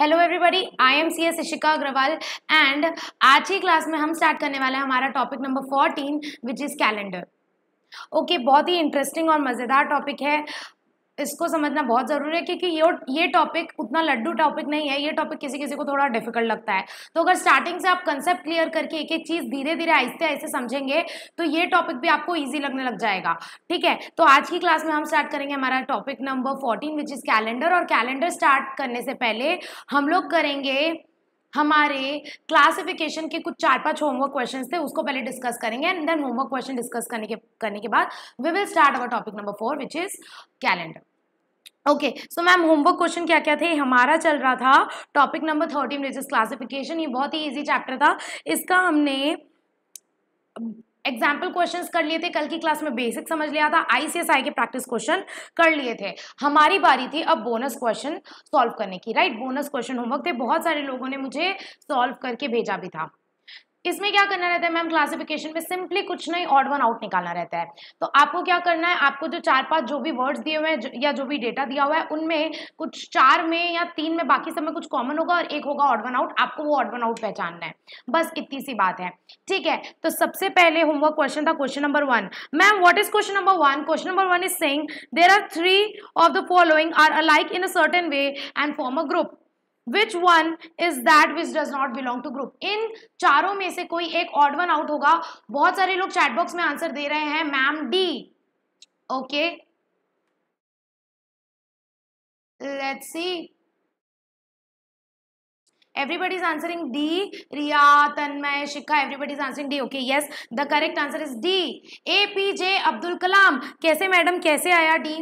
Hello everybody I am C S Ishika Agrawal and आज की class में हम स्टार्ट करने वाले हैं हमारा topic number fourteen which is calendar okay बहुत ही इंटरेस्टिंग और मज़ेदार टॉपिक है। इसको समझना बहुत ज़रूरी है क्योंकि ये ये टॉपिक उतना लड्डू टॉपिक नहीं है, ये टॉपिक किसी किसी को थोड़ा डिफ़िकल्ट लगता है। तो अगर स्टार्टिंग से आप कंसेप्ट क्लियर करके एक एक चीज़ धीरे धीरे आहिस्ते आहिस्ते समझेंगे तो ये टॉपिक भी आपको ईजी लगने लग जाएगा। ठीक है? तो आज की क्लास में हम स्टार्ट करेंगे हमारा topic number fourteen which is calendar और कैलेंडर स्टार्ट करने से पहले हम लोग करेंगे हमारे क्लासिफिकेशन के कुछ चार पाँच होमवर्क क्वेश्चन थे, उसको पहले डिस्कस करेंगे and then homework question discuss करने के करने के बाद we will start our topic number four which is calendar okay so ma'am homework question क्या क्या थे? हमारा चल रहा था topic number thirteen which is classification ये बहुत ही ईजी चैप्टर था। इसका हमने एग्ज़ाम्पल क्वेश्चन कर लिए थे, कल की क्लास में बेसिक समझ लिया था आईसीएसआई के प्रैक्टिस क्वेश्चन कर लिए थे। हमारी बारी थी अब बोनस क्वेश्चन सॉल्व करने की राइट बोनस क्वेश्चन होमवर्क थे, बहुत सारे लोगों ने मुझे सॉल्व करके भेजा भी था। इसमें क्या करना रहता है? मैम क्लासिफिकेशन में सिंपली कुछ नहीं ऑड वन आउट निकालना रहता है। तो आपको क्या करना है? आपको जो चार पाँच जो भी वर्ड्स दिए हुए हैं या जो भी डेटा दिया हुआ है, उनमें कुछ चार में या तीन में बाकी सब में कुछ कॉमन होगा और एक होगा ऑड वन आउट आपको वो ऑड वन आउट पहचानना है। बस इतनी सी बात है। ठीक है? तो सबसे पहले होमवर्क क्वेश्चन था question number one ma'am what is question number one question number one is saying there are three of the following are alike in a certain way and form a group which one is that which does not belong to group इन चारों में से कोई एक odd one out होगा बहुत सारे लोग chat box में आंसर दे रहे हैं ma'am D okay let's see everybody is answering d riya tanmay shikha everybody is answering d okay yes the correct answer is d apj abdul kalam कैसे madam कैसे आया डी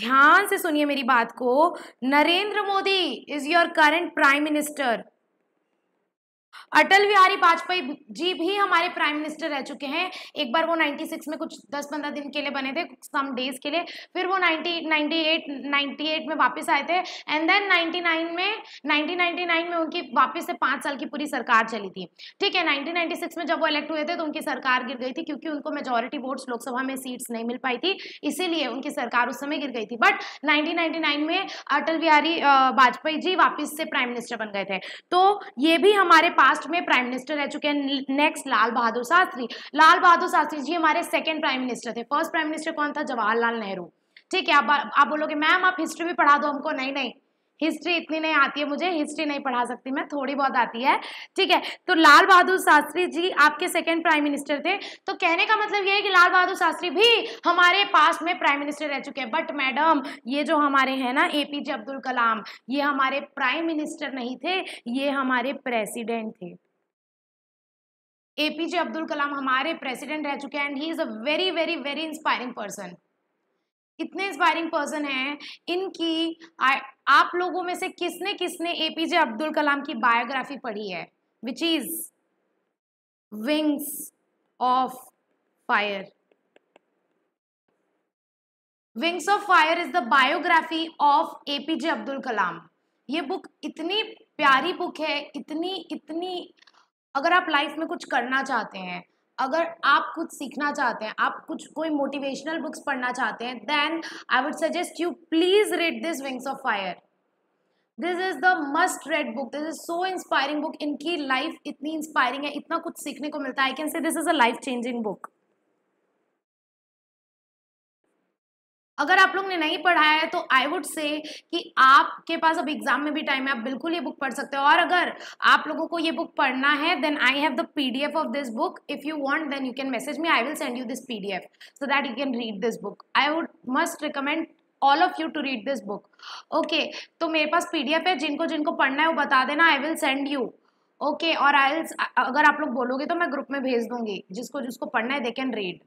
ध्यान से सुनिए मेरी बात को। Narendra Modi is your current prime minister Atal Bihari Vajpayee ji भी हमारे प्राइम मिनिस्टर रह चुके हैं। एक बार वो 96 में कुछ 10-15 दिन के लिए बने थे सम डेज़ के लिए। फिर वो 90 98 98 में वापस आए थे। एंड देन 99 में 1999 में उनकी वापस से पाँच साल की पूरी सरकार चली थी। ठीक है 1996 में जब वो इलेक्ट हुए थे तो उनकी सरकार गिर गई थी, क्योंकि उनको मेजोरिटी वोट्स लोकसभा में सीट्स नहीं मिल पाई थी। इसीलिए उनकी सरकार उस समय गिर गई थी। बट नाइनटीन में अटल बिहारी वाजपेयी जी वापिस से प्राइम मिनिस्टर बन गए थे। तो ये भी हमारे पास्ट में प्राइम मिनिस्टर रह चुके हैं नेक्स्ट लाल बहादुर शास्त्री। लाल बहादुर शास्त्री जी हमारे सेकेंड प्राइम मिनिस्टर थे। फ़र्स्ट प्राइम मिनिस्टर कौन था? जवाहरलाल नेहरू। ठीक है, आप आप बोलोगे, मैम, आप हिस्ट्री भी पढ़ा दो हमको। नहीं नहीं। हिस्ट्री इतनी नहीं आती है मुझे हिस्ट्री नहीं पढ़ा सकती मैं, थोड़ी बहुत आती है, ठीक है? तो लाल बहादुर शास्त्री जी आपके सेकंड प्राइम मिनिस्टर थे तो कहने का मतलब ये है कि लाल बहादुर शास्त्री भी हमारे पास में प्राइम मिनिस्टर रह चुके हैं। बट मैडम ये जो हमारे हैं ना एपीजे अब्दुल कलाम ये हमारे प्राइम मिनिस्टर नहीं थे, ये हमारे प्रेसिडेंट थे। एपीजे अब्दुल कलाम हमारे प्रेसिडेंट रह चुके हैं and he is a very very very inspiring person इतने इंस्पायरिंग पर्सन हैं। इनकी आ, आप लोगों में से किसने किसने एपीजे अब्दुल कलाम की बायोग्राफी पढ़ी है? Which is Wings of Fire Wings of Fire is the biography of APJ Abdul Kalam. ये बुक इतनी प्यारी बुक है इतनी इतनी अगर आप लाइफ में कुछ करना चाहते हैं अगर आप कुछ सीखना चाहते हैं, आप कुछ, कोई मोटिवेशनल बुक्स पढ़ना चाहते हैं then I would suggest you please read this Wings of Fire this is the must read book this is so inspiring book इनकी लाइफ इतनी इंस्पायरिंग है, इतना कुछ सीखने को मिलता है। I can say this is a life changing book अगर आप लोग ने नहीं पढ़ाया है तो आई वुड से कि आपके पास अब एग्ज़ाम में भी टाइम है, आप बिल्कुल ये बुक पढ़ सकते हो। और अगर आप लोगों को ये बुक पढ़ना है then I have the PDF of this book if you want then you can message me I will send you this PDF so that you can read this book I would must recommend all of you to read this book okay तो मेरे पास PDF है, जिनको जिनको पढ़ना है वो बता देना। I will send you okay और आई अगर आप लोग बोलोगे तो मैं ग्रुप में भेज दूँगी। जिसको जिसको पढ़ना है they can read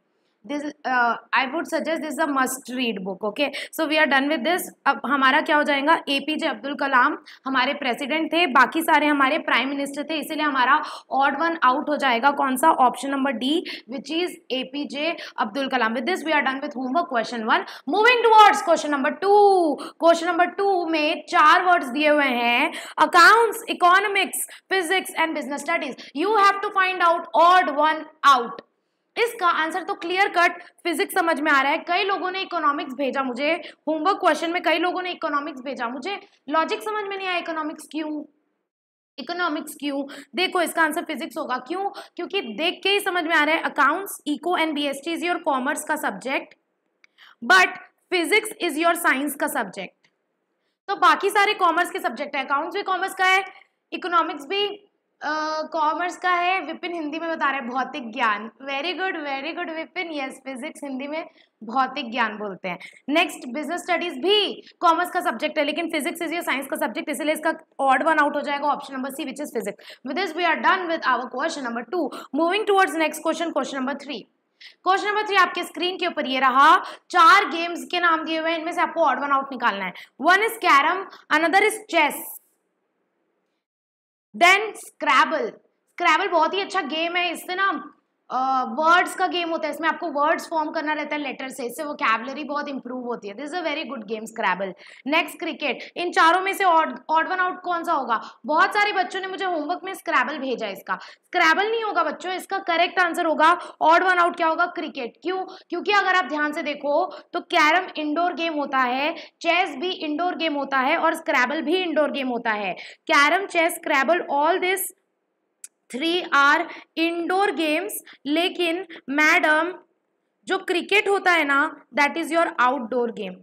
this I would suggest this a must read book okay so we are done with this अब हमारा क्या हो जाएगा? ए पी जे अब्दुल कलाम हमारे प्रेसिडेंट थे, बाकी सारे हमारे प्राइम मिनिस्टर थे, इसीलिए हमारा ऑड वन आउट हो जाएगा कौन सा? Option number D which is A P J Abdul Kalam with this we are done with homework question one moving towards question number two question number two में चार words दिए हुए हैं. Accounts economics physics and business studies you have to find out odd one out इसका answer तो clear cut physics समझ में आ रहा है। कई लोगों ने इकोनॉमिक्स भेजा मुझे होमवर्क क्वेश्चन में कई लोगों ने इकोनॉमिक्स भेजा मुझे। लॉजिक समझ में नहीं आया इकोनॉमिक्स क्यों? इकोनॉमिक्स क्यों? देखो, इसका आंसर फिजिक्स होगा। क्यों? क्योंकि देख के ही समझ में आ रहा है accounts eco and B S T is your commerce का subject but physics is your science का सब्जेक्ट तो बाकी सारे कॉमर्स के सब्जेक्ट है। अकाउंट्स भी कॉमर्स का है इकोनॉमिक्स भी कॉमर्स uh, का है विपिन हिंदी में बता रहे हैं भौतिक ज्ञान। Very good very good Vipin. Yes physics Hindi में भौतिक ज्ञान बोलते हैं। नेक्स्ट बिज़नेस स्टडीज़ भी कॉमर्स का सब्जेक्ट है लेकिन फिजिक्स इज़ ये साइंस का सब्जेक्ट इसलिए इसका ऑड वन आउट हो जाएगा option number C which is physics with this we are done with our question number two moving towards next question question number three question number three आपके screen के ऊपर ये रहा चार गेम्स के नाम दिए हुए हैं इनमें से आपको ऑड वन आउट निकालना है। One is carrom another is chess then scrabble scrabble बहुत ही अच्छा गेम है इससे ना वर्ड्स का गेम होता है, इसमें आपको वर्ड्स फॉर्म करना रहता है लेटर से, इससे वो कैबलरी बहुत इंप्रूव होती है। This is a very good game scrabble next cricket इन चारों में से ऑड वन आउट कौन सा होगा? बहुत सारे बच्चों ने मुझे होमवर्क में स्क्रैबल भेजा इसका। स्क्रैबल नहीं होगा बच्चों, इसका करेक्ट आंसर होगा ऑड वन आउट क्या होगा? क्रिकेट क्यों? क्योंकि अगर आप ध्यान से देखो तो कैरम इंडोर गेम होता है चेस भी इंडोर गेम होता है और स्क्रैबल भी इंडोर गेम होता है। Carrom chess scrabble all this three are indoor games लेकिन मैडम जो क्रिकेट होता है ना that is your outdoor game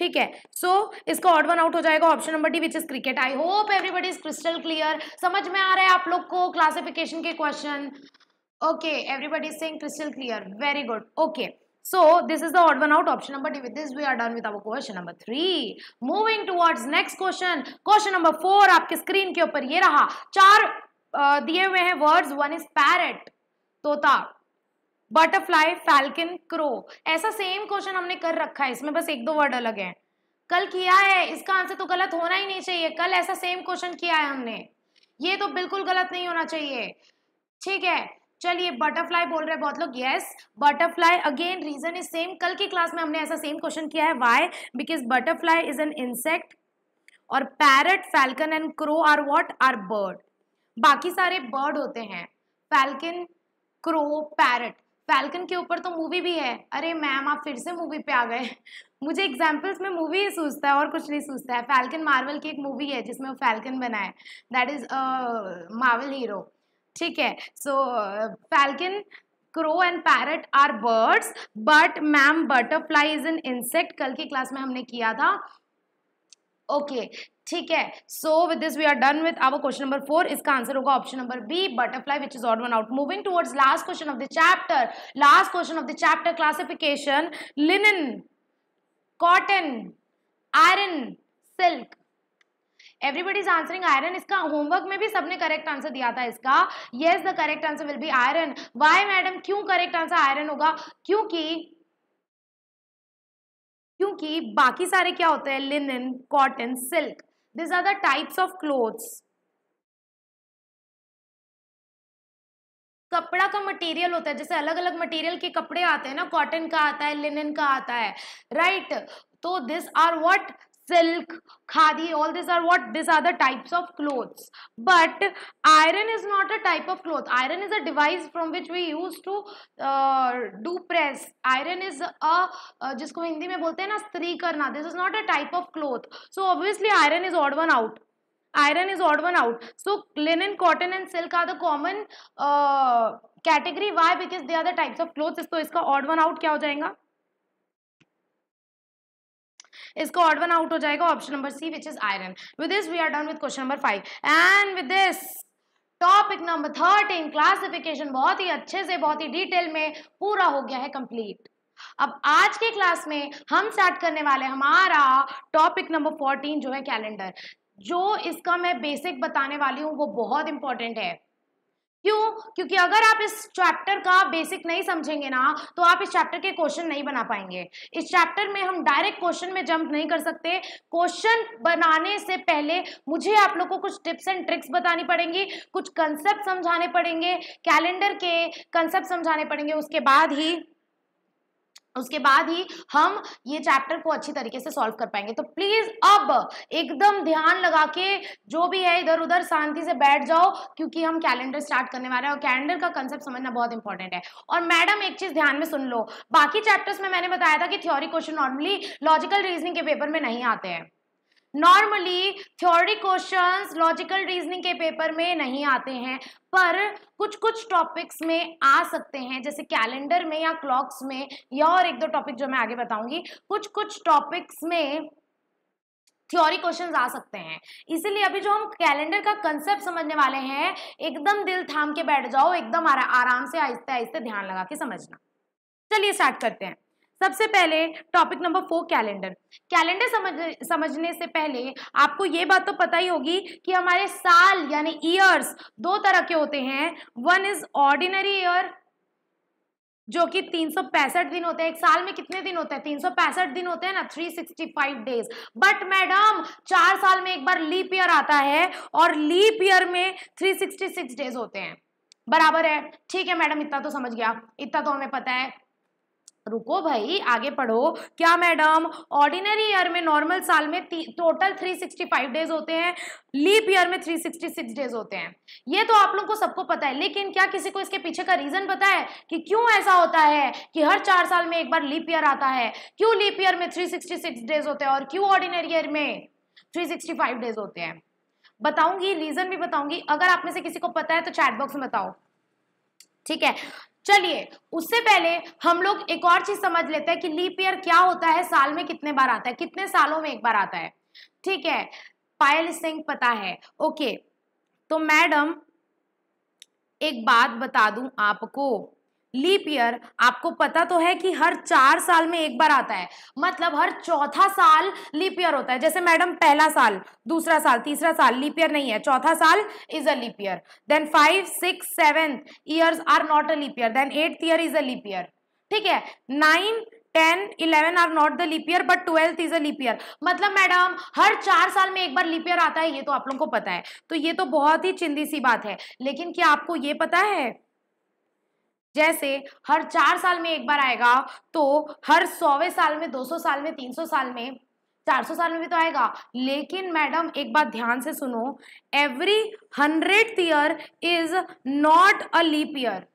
ठीक है? सो so, इसका ऑड वन आउट हो जाएगा option number D which is cricket I hope everybody is crystal clear समझ में आ रहा है आप लोग को क्लासिफिकेशन के question okay everybody is saying crystal clear very good okay So this is the odd one out option number D. With this we are done with our question number three. Moving towards next question. Question number four आपके screen के ऊपर ये रहा चार दिए हुए हैं words. One is parrot तोता बटरफ्लाई फैल्कन क्रो ऐसा सेम क्वेश्चन हमने कर रखा है इसमें बस एक दो वर्ड अलग हैं कल किया है इसका आंसर तो गलत होना ही नहीं चाहिए कल ऐसा सेम क्वेश्चन किया है हमने ये तो बिल्कुल गलत नहीं होना चाहिए ठीक है चलिए बटरफ्लाई बोल रहे हैं बहुत लोग। Yes butterfly again reason is same कल की क्लास में हमने ऐसा सेम क्वेश्चन किया है। Why because butterfly is an insect और parrot falcon and crow are what are bird बाकी सारे बर्ड होते हैं। फैल्कन क्रो पैरट फैल्कन के ऊपर तो मूवी भी है। अरे मैम आप फिर से मूवी पे आ गए। मुझे एग्जाम्पल्स में मूवी ही सूझता है और कुछ नहीं सूझता है। फैल्कन मार्वल की एक मूवी है जिसमें वो फैल्कन बना है। दैट इज़ मार्वल हीरो ठीक है? So falcon crow and parrot are birds but ma'am butterfly is an insect कल की क्लास में हमने किया था। ओके okay, ठीक है? So with this we are done with our question number four इसका आंसर होगा option number B butterfly which is odd one out moving towards last question of the chapter last question of the chapter classification linen cotton iron silk everybody is answering iron इसका homework में भी सबने correct answer दिया था इसका। Yes the correct answer will be iron why madam क्यों correct answer iron होगा? क्योंकि क्योंकि बाकी सारे क्या होते हैं? Linen cotton silk this are the types of clothes कपड़ा का मटेरियल होता है। जैसे अलग अलग मटेरियल के कपड़े आते हैं ना कॉटन का आता है लिनन का आता है राइट right? तो this are what silk khadi all these are what these are the types of clothes but iron is not a type of cloth iron is a device from which we use to uh, do press iron is a uh, जिसको हिंदी में बोलते हैं ना स्त्री करना this is not a type of cloth so obviously iron is odd one out iron is odd one out so linen cotton and silk are the common uh, category why because they are the types of clothes तो इसका odd one out क्या हो जाएगा इसका odd one out हो जाएगा option number C which is iron with this we are done with question number five and with this topic number thirteen classification बहुत ही अच्छे से, बहुत ही डिटेल में पूरा हो गया है कंप्लीट अब आज के क्लास में हम स्टार्ट करने वाले हमारा टॉपिक नंबर फोर्टीन जो है कैलेंडर जो इसका मैं बेसिक बताने वाली हूँ, वो बहुत इंपॉर्टेंट है. क्यों? क्योंकि अगर आप इस चैप्टर का बेसिक नहीं समझेंगे ना तो आप इस चैप्टर के क्वेश्चन नहीं बना पाएँगे। इस चैप्टर में हम डायरेक्ट क्वेश्चन में जंप नहीं कर सकते। क्वेश्चन बनाने से पहले मुझे आप लोग को कुछ टिप्स एंड ट्रिक्स बतानी पड़ेंगी, कुछ कंसेप्ट समझाने पड़ेंगे कैलेंडर के कंसेप्ट समझाने पड़ेंगे, उसके बाद ही उसके बाद ही हम ये चैप्टर को अच्छी तरीके से सॉल्व कर पाएँगे। तो प्लीज़ अब एकदम ध्यान लगा के जो भी है इधर उधर शांति से बैठ जाओ, क्योंकि हम कैलेंडर स्टार्ट करने वाले हैं और कैलेंडर का कंसेप्ट समझना बहुत इंपॉर्टेंट है। और मैडम एक चीज़ ध्यान में सुन लो, बाकी चैप्टर्स में मैंने बताया था कि theory question normally logical reasoning के पेपर में नहीं आते हैं। Normally theory questions logical reasoning के पेपर में नहीं आते हैं, पर कुछ कुछ टॉपिक्स में आ सकते हैं, जैसे कैलेंडर में या क्लॉक्स में, या और एक दो टॉपिक जो मैं आगे बताऊँगी कुछ कुछ टॉपिक्स में थ्योरी क्वेश्चंस आ सकते हैं। इसीलिए अभी जो हम कैलेंडर का कंसेप्ट समझने वाले हैं, एकदम दिल थाम के बैठ जाओ, एकदम आराम से आहिस्ते आहिस्ते ध्यान लगा के समझना। चलिए स्टार्ट करते हैं। सबसे पहले topic number four calendar calendar समझ, समझने से पहले आपको ये बात तो पता ही होगी कि हमारे साल यानी ईयर्स दो तरह के होते हैं। वन इज़ ऑर्डिनरी ईयर जो कि तीन सौ पैंसठ दिन होते हैं। एक साल में कितने दिन होते हैं? तीन सौ पैंसठ दिन होते हैं ना 365 डेज़ बट मैडम चार साल में एक बार लीप ईयर आता है और लीप ईयर में 366 डेज़ होते हैं। बराबर है? ठीक है मैडम इतना तो समझ गया। इतना तो हमें पता है। रुको भाई, आगे पढ़ो। क्या मैडम ऑर्डिनरी ईयर में नॉर्मल साल में टोटल 365 डेज़ होते हैं लीप ईयर में 366 डेज़ होते हैं। ये तो आप लोगों को सबको पता है, लेकिन क्या किसी को इसके पीछे का रीजन पता है कि क्यों ऐसा होता है कि हर चार साल में एक बार लीप ईयर आता है? क्यों लीप ईयर में थ्री डेज़ होते हैं और क्यों ऑर्डिनरी ईयर में थ्री डेज़ होते हैं? बताऊँगी रीजन भी बताऊँगी। अगर आप में से किसी को पता है तो चैट बॉक्स में बताओ। ठीक है? चलिए, उससे पहले हम लोग एक और चीज़ समझ लेते हैं कि लीप ईयर क्या होता है, साल में कितने बार आता है, कितने सालों में एक बार आता है। ठीक है? पायल सिंह पता है। ओके तो मैडम, एक बात बता दूँ आपको। लीप ईयर आपको पता तो है कि हर चार साल में एक बार आता है। मतलब हर चौथा साल लीप ईयर होता है। जैसे मैडम पहला साल, दूसरा साल, तीसरा साल लीप ईयर नहीं है। चौथा साल is a leap year then five six seven years are not a leap year then eighth year is a leap year ठीक है? Nine ten eleven are not the leap year but twelfth is a leap year मतलब madam, हर चार साल में एक बार leap year आता है, ये तो आप लोगों को पता है। तो ये तो बहुत ही चिंदी सी बात है। लेकिन क्या आपको ये पता है? जैसे हर चार साल में एक बार आएगा तो हर सौवे साल में 200 साल में 300 साल में 400 साल में भी तो आएगा। लेकिन मैडम, एक बात ध्यान से सुनो every hundred year is not a leap year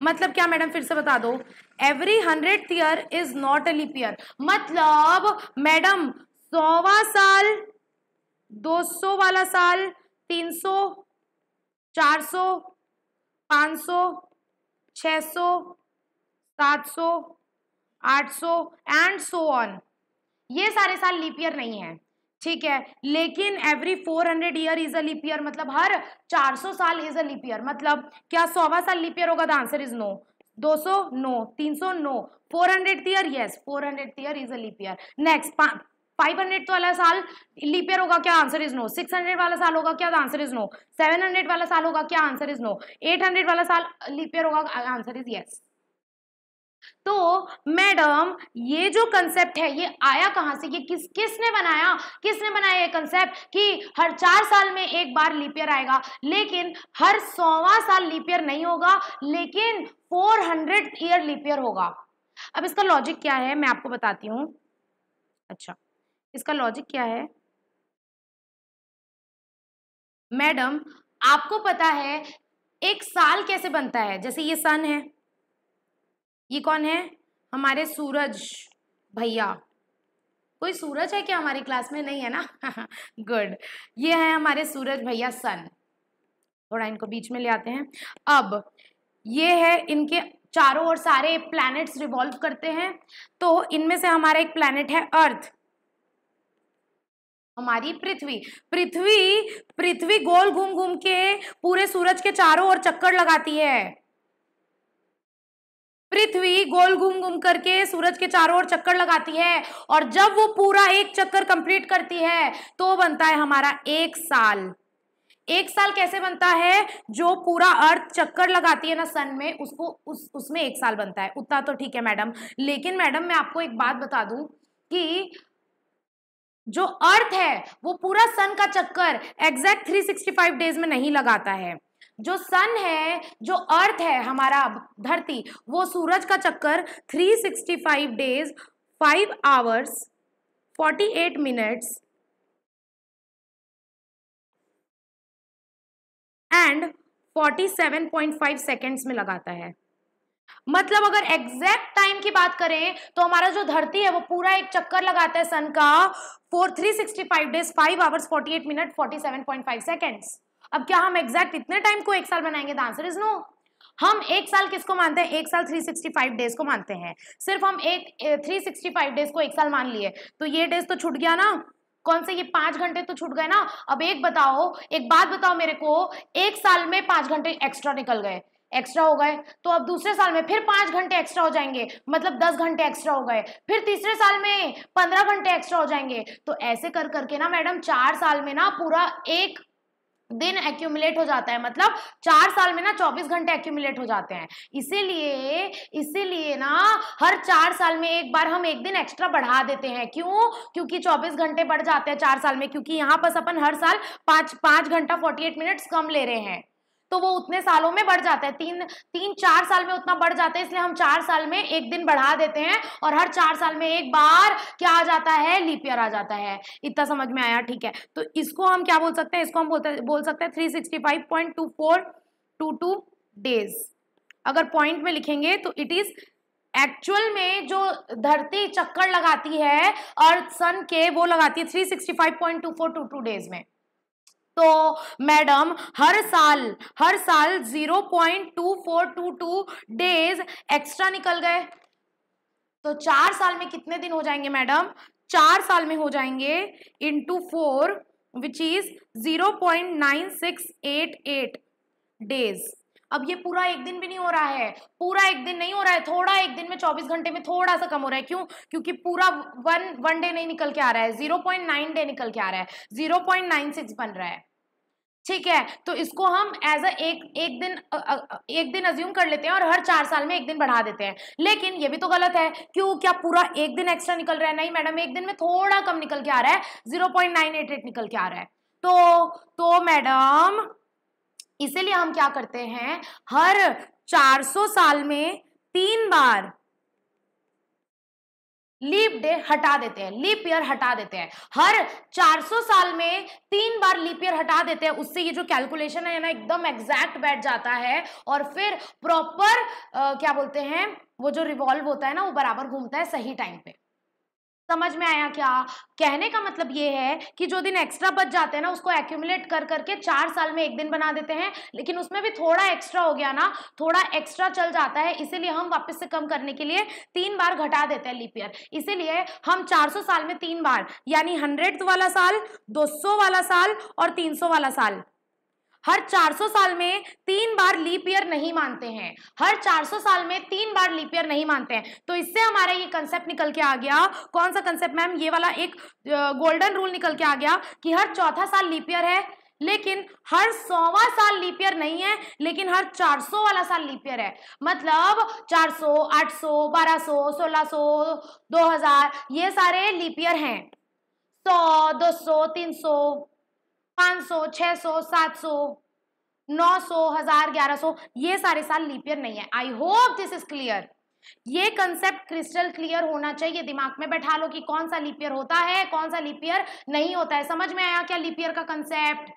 मतलब क्या मैडम, फिर से बता दो। Every hundred year is not a leap year मतलब मैडम, सौवा साल 200 वाला साल 300 400 500 छः सौ, सात सौ, आठ सौ एंड सो ऑन ये सारे साल लीप ईयर नहीं है, ठीक है? लेकिन every four hundred year is a leap year मतलब हर चार सौ साल इज़ अ लीप ईयर मतलब क्या सौवा साल लीप ईयर होगा? द आंसर इज़ नो दो सौ नो तीन सौ no four hundred year yes four hundred year is a leap year next five hundred वाला साल लीप ईयर होगा, क्या answer is no six hundred वाला साल होगा, क्या answer is no seven hundred वाला साल होगा, क्या answer is no eight hundred वाला साल लीप ईयर होगा आंसर इज़ यस तो मैडम, ये जो कंसेप्ट है, ये आया कहाँ से? ये किस, किसने बनाया? किसने बनाया ये कंसेप्ट कि हर चार साल में एक बार लीप ईयर आएगा, लेकिन हर सौवा साल लीप ईयर नहीं होगा, लेकिन four hundred year leap year होगा। अब इसका लॉजिक क्या है? मैं आपको बताती हूँ। अच्छा। इसका लॉजिक क्या है? मैडम आपको पता है, एक साल कैसे बनता है? जैसे ये सन है। ये कौन है? हमारे सूरज भैया। कोई सूरज है क्या हमारी क्लास में? नहीं है ना? गुड ये है हमारे सूरज भैया सन थोड़ा इनको बीच में ले आते हैं। अब, ये है इनके चारों ओर सारे प्लैनेट्स रिवॉल्व करते हैं। तो इनमें से हमारा एक प्लैनेट है अर्थ हमारी पृथ्वी। पृथ्वी पृथ्वी गोल घूम घूम के पूरे सूरज के चारों ओर चक्कर लगाती है। पृथ्वी गोल घूम घूम करके सूरज के चारों ओर चक्कर लगाती है और जब वो पूरा एक चक्कर कंप्लीट करती है तो बनता है हमारा एक साल। एक साल कैसे बनता है? जो पूरा अर्थ चक्कर लगाती है ना सन में, उसको उस, उसमें एक साल बनता है। उतना तो ठीक है मैडम। लेकिन मैडम, मैं आपको एक बात बता दूँ कि जो अर्थ है, वो पूरा सन का चक्कर एग्जैक्ट 365 डेज़ में नहीं लगाता है। जो सन है, जो अर्थ है हमारा धरती, वो सूरज का चक्कर 365 days 5 hours 48 minutes and 47.5 seconds में लगाता है। मतलब अगर एग्जैक्ट टाइम की बात करें तो हमारा जो धरती है, वो पूरा एक चक्कर लगाता है सन का। Four three sixty five days five hours forty eight minute forty seven point five seconds अब क्या हम एग्जैक्ट इतने टाइम को एक साल बनाएँगे? द आंसर इज़ नो हम एक साल किसको मानते हैं? एक साल 365 डेज़ को मानते हैं। सिर्फ़ हम एक 365 डेज़ को एक साल मान लिए। तो ये डेज़ तो छूट गया ना? कौन से? ये पाँच घंटे तो छूट गए ना? अब एक बताओ, एक बात बताओ मेरे को, एक साल में पाँच घंटे एक्स्ट्रा निकल गए। एक्स्ट्रा हो गए तो अब दूसरे साल में फिर पाँच घंटे एक्स्ट्रा हो जाएँगे मतलब दस घंटे एक्स्ट्रा हो गए, फिर तीसरे साल में पंद्रह घंटे एक्स्ट्रा हो जाएँगे। तो ऐसे कर, करके ना मैडम, चार साल में ना पूरा एक दिन एक्यूमुलेट हो जाता है मतलब चार साल में ना चौबीस घंटे एक्यूमुलेट हो जाते हैं। इसीलिए इसीलिए ना हर चार साल में एक बार हम एक दिन एक्स्ट्रा बढ़ा देते हैं। क्यों? क्योंकि चौबीस घंटे बढ़ जाते हैं चार साल में, क्योंकि यहाँ पर अपन हर साल पाँच पाँच घंटा फोर्टी एट मिनट्स कम ले रहे हैं। तो वो उतने सालों में बढ़ जाता है। तीन तीन, चार साल में उतना बढ़ जाता है, इसलिए हम चार साल में एक दिन बढ़ा देते हैं और हर चार साल में एक बार क्या आ जाता है? लीप ईयर आ जाता है। इतना समझ में आया, ठीक है? तो इसको हम क्या बोल सकते हैं? इसको हम बोलते, बोल सकते हैं three sixty five point two four two two days अगर पॉइंट में लिखेंगे तो इट इज़ एक्चुअल में जो धरती चक्कर लगाती है और सन के वो लगाती है three sixty five point two four two two days में। तो मैडम, हर साल हर साल zero point two four two two days extra निकल गए। तो चार साल में कितने दिन हो जाएँगे मैडम? चार साल में हो जाएँगे into four which is zero point nine six eight eight days अब ये पूरा एक दिन भी नहीं हो रहा है। पूरा एक दिन नहीं हो रहा है, थोड़ा एक दिन में चौबीस घंटे में थोड़ा सा कम हो रहा है। क्यों? क्योंकि पूरा वन वन डे नहीं निकल के आ रहा है, ज़ीरो पॉइंट नाइन डे निकल के आ रहा है, ज़ीरो पॉइंट नाइन सिक्स बन रहा है। ठीक है? तो इसको हम एज अ एक एक दिन एक दिन अज्यूम कर लेते हैं और हर चार साल में एक दिन बढ़ा देते हैं। लेकिन ये भी तो गलत है, क्यों? क्या पूरा एक दिन एक्स्ट्रा निकल रहा है? नहीं मैडम, एक दिन में थोड़ा कम निकल के आ रहा है, zero point nine eight eight निकल के आ रहा है। तो तो मैडम इसीलिए हम क्या करते हैं? हर 400 साल में तीन बार लीप डे हटा देते हैं, लीप ईयर हटा देते हैं। हर 400 साल में तीन बार लीप ईयर हटा देते हैं। उससे ये जो कैलकुलेशन है ना, एकदम एग्जैक्ट बैठ जाता है और फिर प्रॉपर क्या बोलते हैं, वो जो रिवॉल्व होता है ना, वो बराबर घूमता है सही टाइम पे। समझ में आया क्या? कहने का मतलब ये है कि जो दिन एक्स्ट्रा बच जाते हैं ना, उसको एक्यूमुलेट कर, करके चार साल में एक दिन बना देते हैं। लेकिन उसमें भी थोड़ा एक्स्ट्रा हो गया ना, थोड़ा एक्स्ट्रा चल जाता है। इसीलिए हम वापस से कम करने के लिए तीन बार घटा देते हैं लीप ईयर इसीलिए हम 400 साल में तीन बार, यानी हंड्रेड वाला साल 200 वाला साल और 300 वाला साल। हर 400 साल में तीन बार लीप ईयर नहीं मानते हैं। हर 400 साल में तीन बार लीप ईयर नहीं मानते हैं। तो इससे हमारा ये कंसेप्ट निकल के आ गया। कौन सा कंसेप्ट मैम ये वाला एक गोल्डन रूल निकल के आ गया कि हर चौथा साल लीप ईयर है लेकिन हर सौवा साल लीप ईयर नहीं है लेकिन हर 400 वाला साल लीप ईयर है। मतलब 400, 800, 1200, 1600, 2000 ये सारे लीप ईयर हैं। 100, 200, 300 पाँच सौ छः सौ, सात सौ, नौ सौ, हज़ार, ग्यारह सौ, ये सारे साल लीपियर नहीं है। I hope this is clear ये कंसेप्ट क्रिस्टल क्लियर होना चाहिए। दिमाग में बैठा लो कि कौन सा लीपियर होता है, कौन सा लीपियर नहीं होता है। समझ में आया क्या लीपियर का कंसेप्ट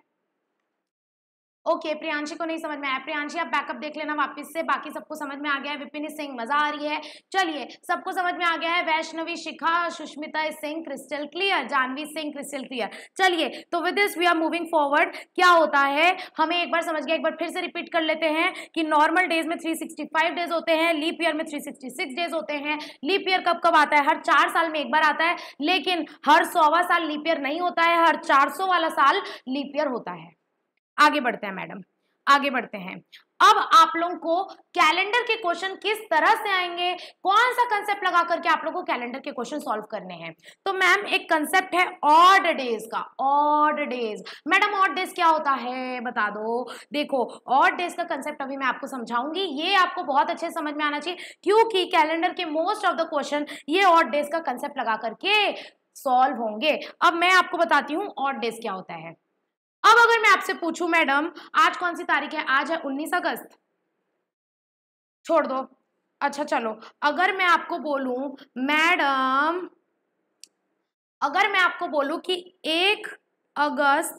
ओके okay, प्रियांशी को नहीं समझ में आया। प्रियांशी आप बैकअप देख लेना वापस से। बाकी सबको समझ में आ गया है। विपिन सिंह मज़ा आ रही है। चलिए सबको समझ में आ गया है। Vaishnavi Shikha Sushmita Singh crystal clear Janvi Singh crystal clear चलिए तो with this we are moving forward क्या होता है? हमें एक बार समझ गया एक बार फिर से रिपीट कर लेते हैं कि नॉर्मल डेज़ में थ्री डेज़ होते हैं लीप ईयर में थ्री डेज़ होते हैं। लीप ईयर कब कब आता है? हर चार साल में एक बार आता है। लेकिन हर सौवा साल लीप ईयर नहीं होता है। हर चार सौ वाला साल लीप ईयर होता है। आगे बढ़ते हैं, मैडम। आगे बढ़ते हैं। अब आप लोगों को कैलेंडर के क्वेश्चन किस तरह से आएँगे? कौन सा कंसेप्ट लगा करके आप लोगों को कैलेंडर के क्वेश्चन सॉल्व करने हैं? तो मैम, एक कंसेप्ट है ऑड डेज़ का। Odd days madam odd days क्या होता है? बता दो। देखो ऑड डेज़ का कंसेप्ट अभी मैं आपको समझाऊँगी। ये आपको बहुत अच्छे समझ में आना चाहिए, क्योंकि कैलेंडर के मोस्ट ऑफ़ द क्वेश्चन ये ऑड डेज़ का कंसेप्ट लगा करके सॉल्व होंगे। अब मैं आपको बताती हूँ ऑड डेज़ क्या होता है। अब अगर मैं आपसे पूछूँ, मैडम, आज कौन सी तारीख है? आज है उन्नीस अगस्त। छोड़ दो। अच्छा चलो। अगर मैं आपको बोलूँ, मैडम, अगर मैं आपको बोलूँ कि एक अगस्त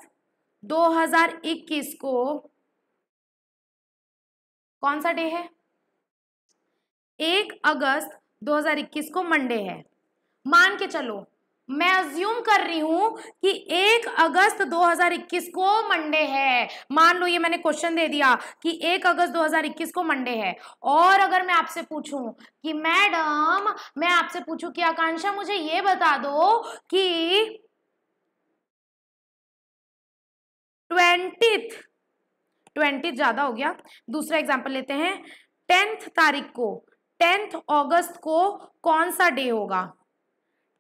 2021 को कौन सा डे है? एक अगस्त 2021 को मंडे है। मान के चलो मैं अज्यूम कर रही हूँ कि एक अगस्त 2021 को मंडे है। मान लो ये मैंने क्वेश्चन दे दिया कि एक अगस्त 2021 को मंडे है। और अगर मैं आपसे पूछूँ कि मैडम, मैं आपसे पूछूँ कि आकांक्षा, मुझे ये बता दो कि ट्वेंटिथ ट्वेंटी ज़्यादा हो गया। दूसरा एग्ज़ाम्पल लेते हैं। टेंथ तारीख को, टेंथ अगस्त को कौन सा डे होगा?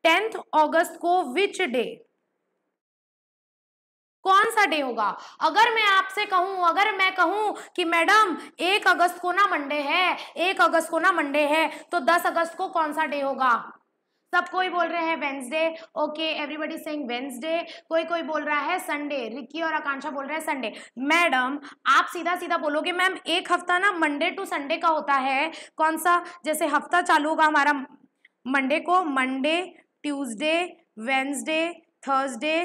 टेंथ अगस्त को विच डे कौन सा डे होगा? अगर मैं आपसे कहूँ, अगर मैं कहूँ कि मैडम, एक अगस्त को ना मंडे है, एक अगस्त को ना मंडे है तो दस अगस्त को कौन सा डे होगा? सब कोई बोल रहे हैं Wednesday okay everybody saying Wednesday कोई कोई बोल रहा है संडे रिक्की और आकांक्षा बोल रहे हैं संडे मैडम, आप सीधा सीधा बोलोगे मैम, एक हफ़्ता ना मंडे टू संडे का होता है। कौन सा? जैसे हफ़्ता चालू होगा हमारा मंडे को, Monday Tuesday Wednesday Thursday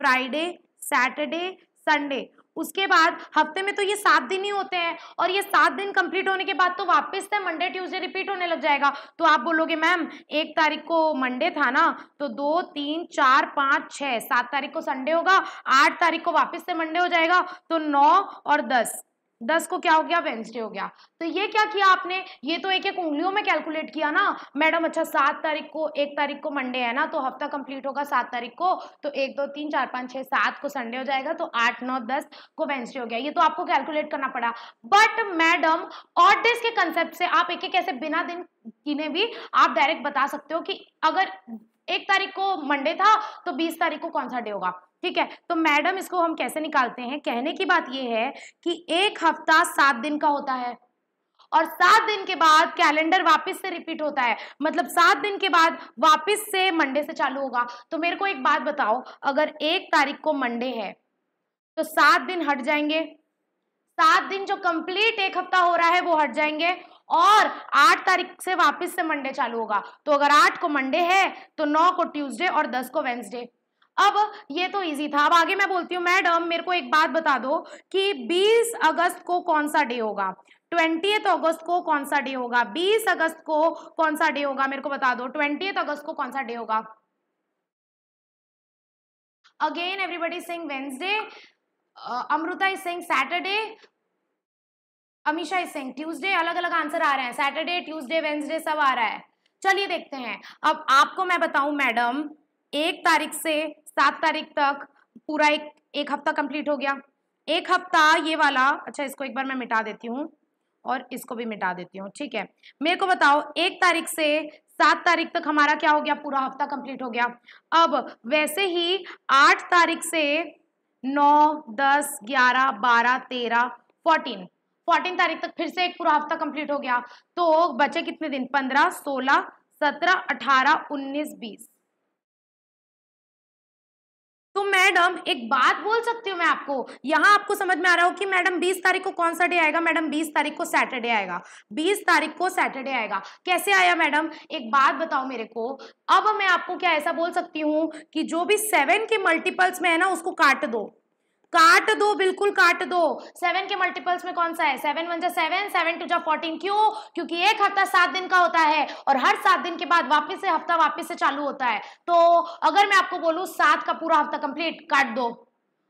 Friday Saturday Sunday उसके बाद हफ़्ते में तो ये सात दिन ही होते हैं और ये सात दिन कंप्लीट होने के बाद तो वापस से मंडे ट्यूसडे रिपीट होने लग जाएगा। तो आप बोलोगे, मैम, एक तारीख को मंडे था ना तो दो, तीन, चार, पाँच छः सात तारीख को संडे होगा, आठ तारीख को वापस से मंडे हो जाएगा तो नौ और दस। दस को क्या हो गया? वेंसडे हो गया। तो ये क्या किया आपने? ये तो एक एक उंगलियों में कैलकुलेट किया ना। मैडम अच्छा सात तारीख को, एक तारीख को मंडे है ना तो हफ़्ता कंप्लीट होगा सात तारीख को। तो एक, दो, तीन, चार, पाँच छः सात को संडे हो जाएगा तो आठ, नौ, दस को वेंसडे हो गया। ये तो आपको कैलकुलेट करना पड़ा। बट मैडम और डेज़ के कंसेप्ट से आप एक एक ऐसे बिना दिन गिने भी आप डायरेक्ट बता सकते हो कि अगर एक तारीख को मंडे था तो बीस तारीख को कौन सा डे होगा? ठीक है? तो मैडम, इसको हम कैसे निकालते हैं? कहने की बात यह है कि एक हफ़्ता सात दिन का होता है और सात दिन के बाद कैलेंडर वापस से रिपीट होता है। मतलब सात दिन के बाद वापस से मंडे से चालू होगा। तो मेरे को एक बात बताओ, अगर एक तारीख को मंडे है तो सात दिन हट जाएँगे। सात दिन जो कंप्लीट एक हफ़्ता हो रहा है, वो हट जाएँगे और आठ तारीख से वापस से मंडे चालू होगा। तो अगर आठ को मंडे है तो नौ को ट्यूसडे और दस को वेंसडे। अब ये तो इजी था। अब आगे मैं बोलती हूँ, मैडम, मेरे को एक बात बता दो कि 20 अगस्त को कौन सा डे होगा? ट्वेंटी अगस्त को कौन सा डे होगा? 20 अगस्त को कौन सा डे होगा? मेरे को बता दो ट्वेंटी अगस्त को कौन सा डे होगा? Again everybody saying Wednesday Amrita is saying Saturday Amisha is saying Tuesday अलग अलग आंसर आ रहे हैं। सैटरडे ट्यूसडे वेंसडे सब आ रहा है। चलिए देखते हैं। अब आपको मैं बताऊँ, मैडम, एक तारीख से सात तारीख तक पूरा एक एक हफ़्ता कंप्लीट हो गया। एक हफ़्ता ये वाला अच्छा इसको एक बार मैं मिटा देती हूँ और इसको भी मिटा देती हूँ, ठीक है? मेरे को बताओ, एक तारीख से सात तारीख तक हमारा क्या हो गया? पूरा हफ़्ता कंप्लीट हो गया। अब वैसे ही आठ तारीख से नौ, दस, ग्यारह, बारह, तेरह, फोर्टीन फोर्टीन तारीख तक फिर से एक पूरा हफ़्ता कंप्लीट हो गया। तो बचे कितने दिन? पंद्रह, सोलह, सत्रह, अठारह, उन्नीस, बीस। तो मैडम, एक बात बोल सकती हूँ मैं आपको? यहाँ आपको समझ में आ रहा हो कि मैडम 20 तारीख को कौन सा डे आएगा? मैडम 20 तारीख को सैटरडे आएगा। 20 तारीख को सैटरडे आएगा। कैसे आया मैडम? एक बात बताओ मेरे को। अब मैं आपको क्या ऐसा बोल सकती हूँ कि जो भी सेवन के मल्टीपल्स में है ना, उसको काट दो। काट दो, बिल्कुल काट दो। सेवन के मल्टीपल्स में कौन सा है? सेवन वन जा सेवन सेवन टू जा फोर्टीन, क्यों? क्योंकि एक हफ़्ता सात दिन का होता है और हर सात दिन के बाद वापस से हफ़्ता वापस से चालू होता है। तो अगर मैं आपको बोलूँ, सात का पूरा हफ़्ता कंप्लीट काट दो।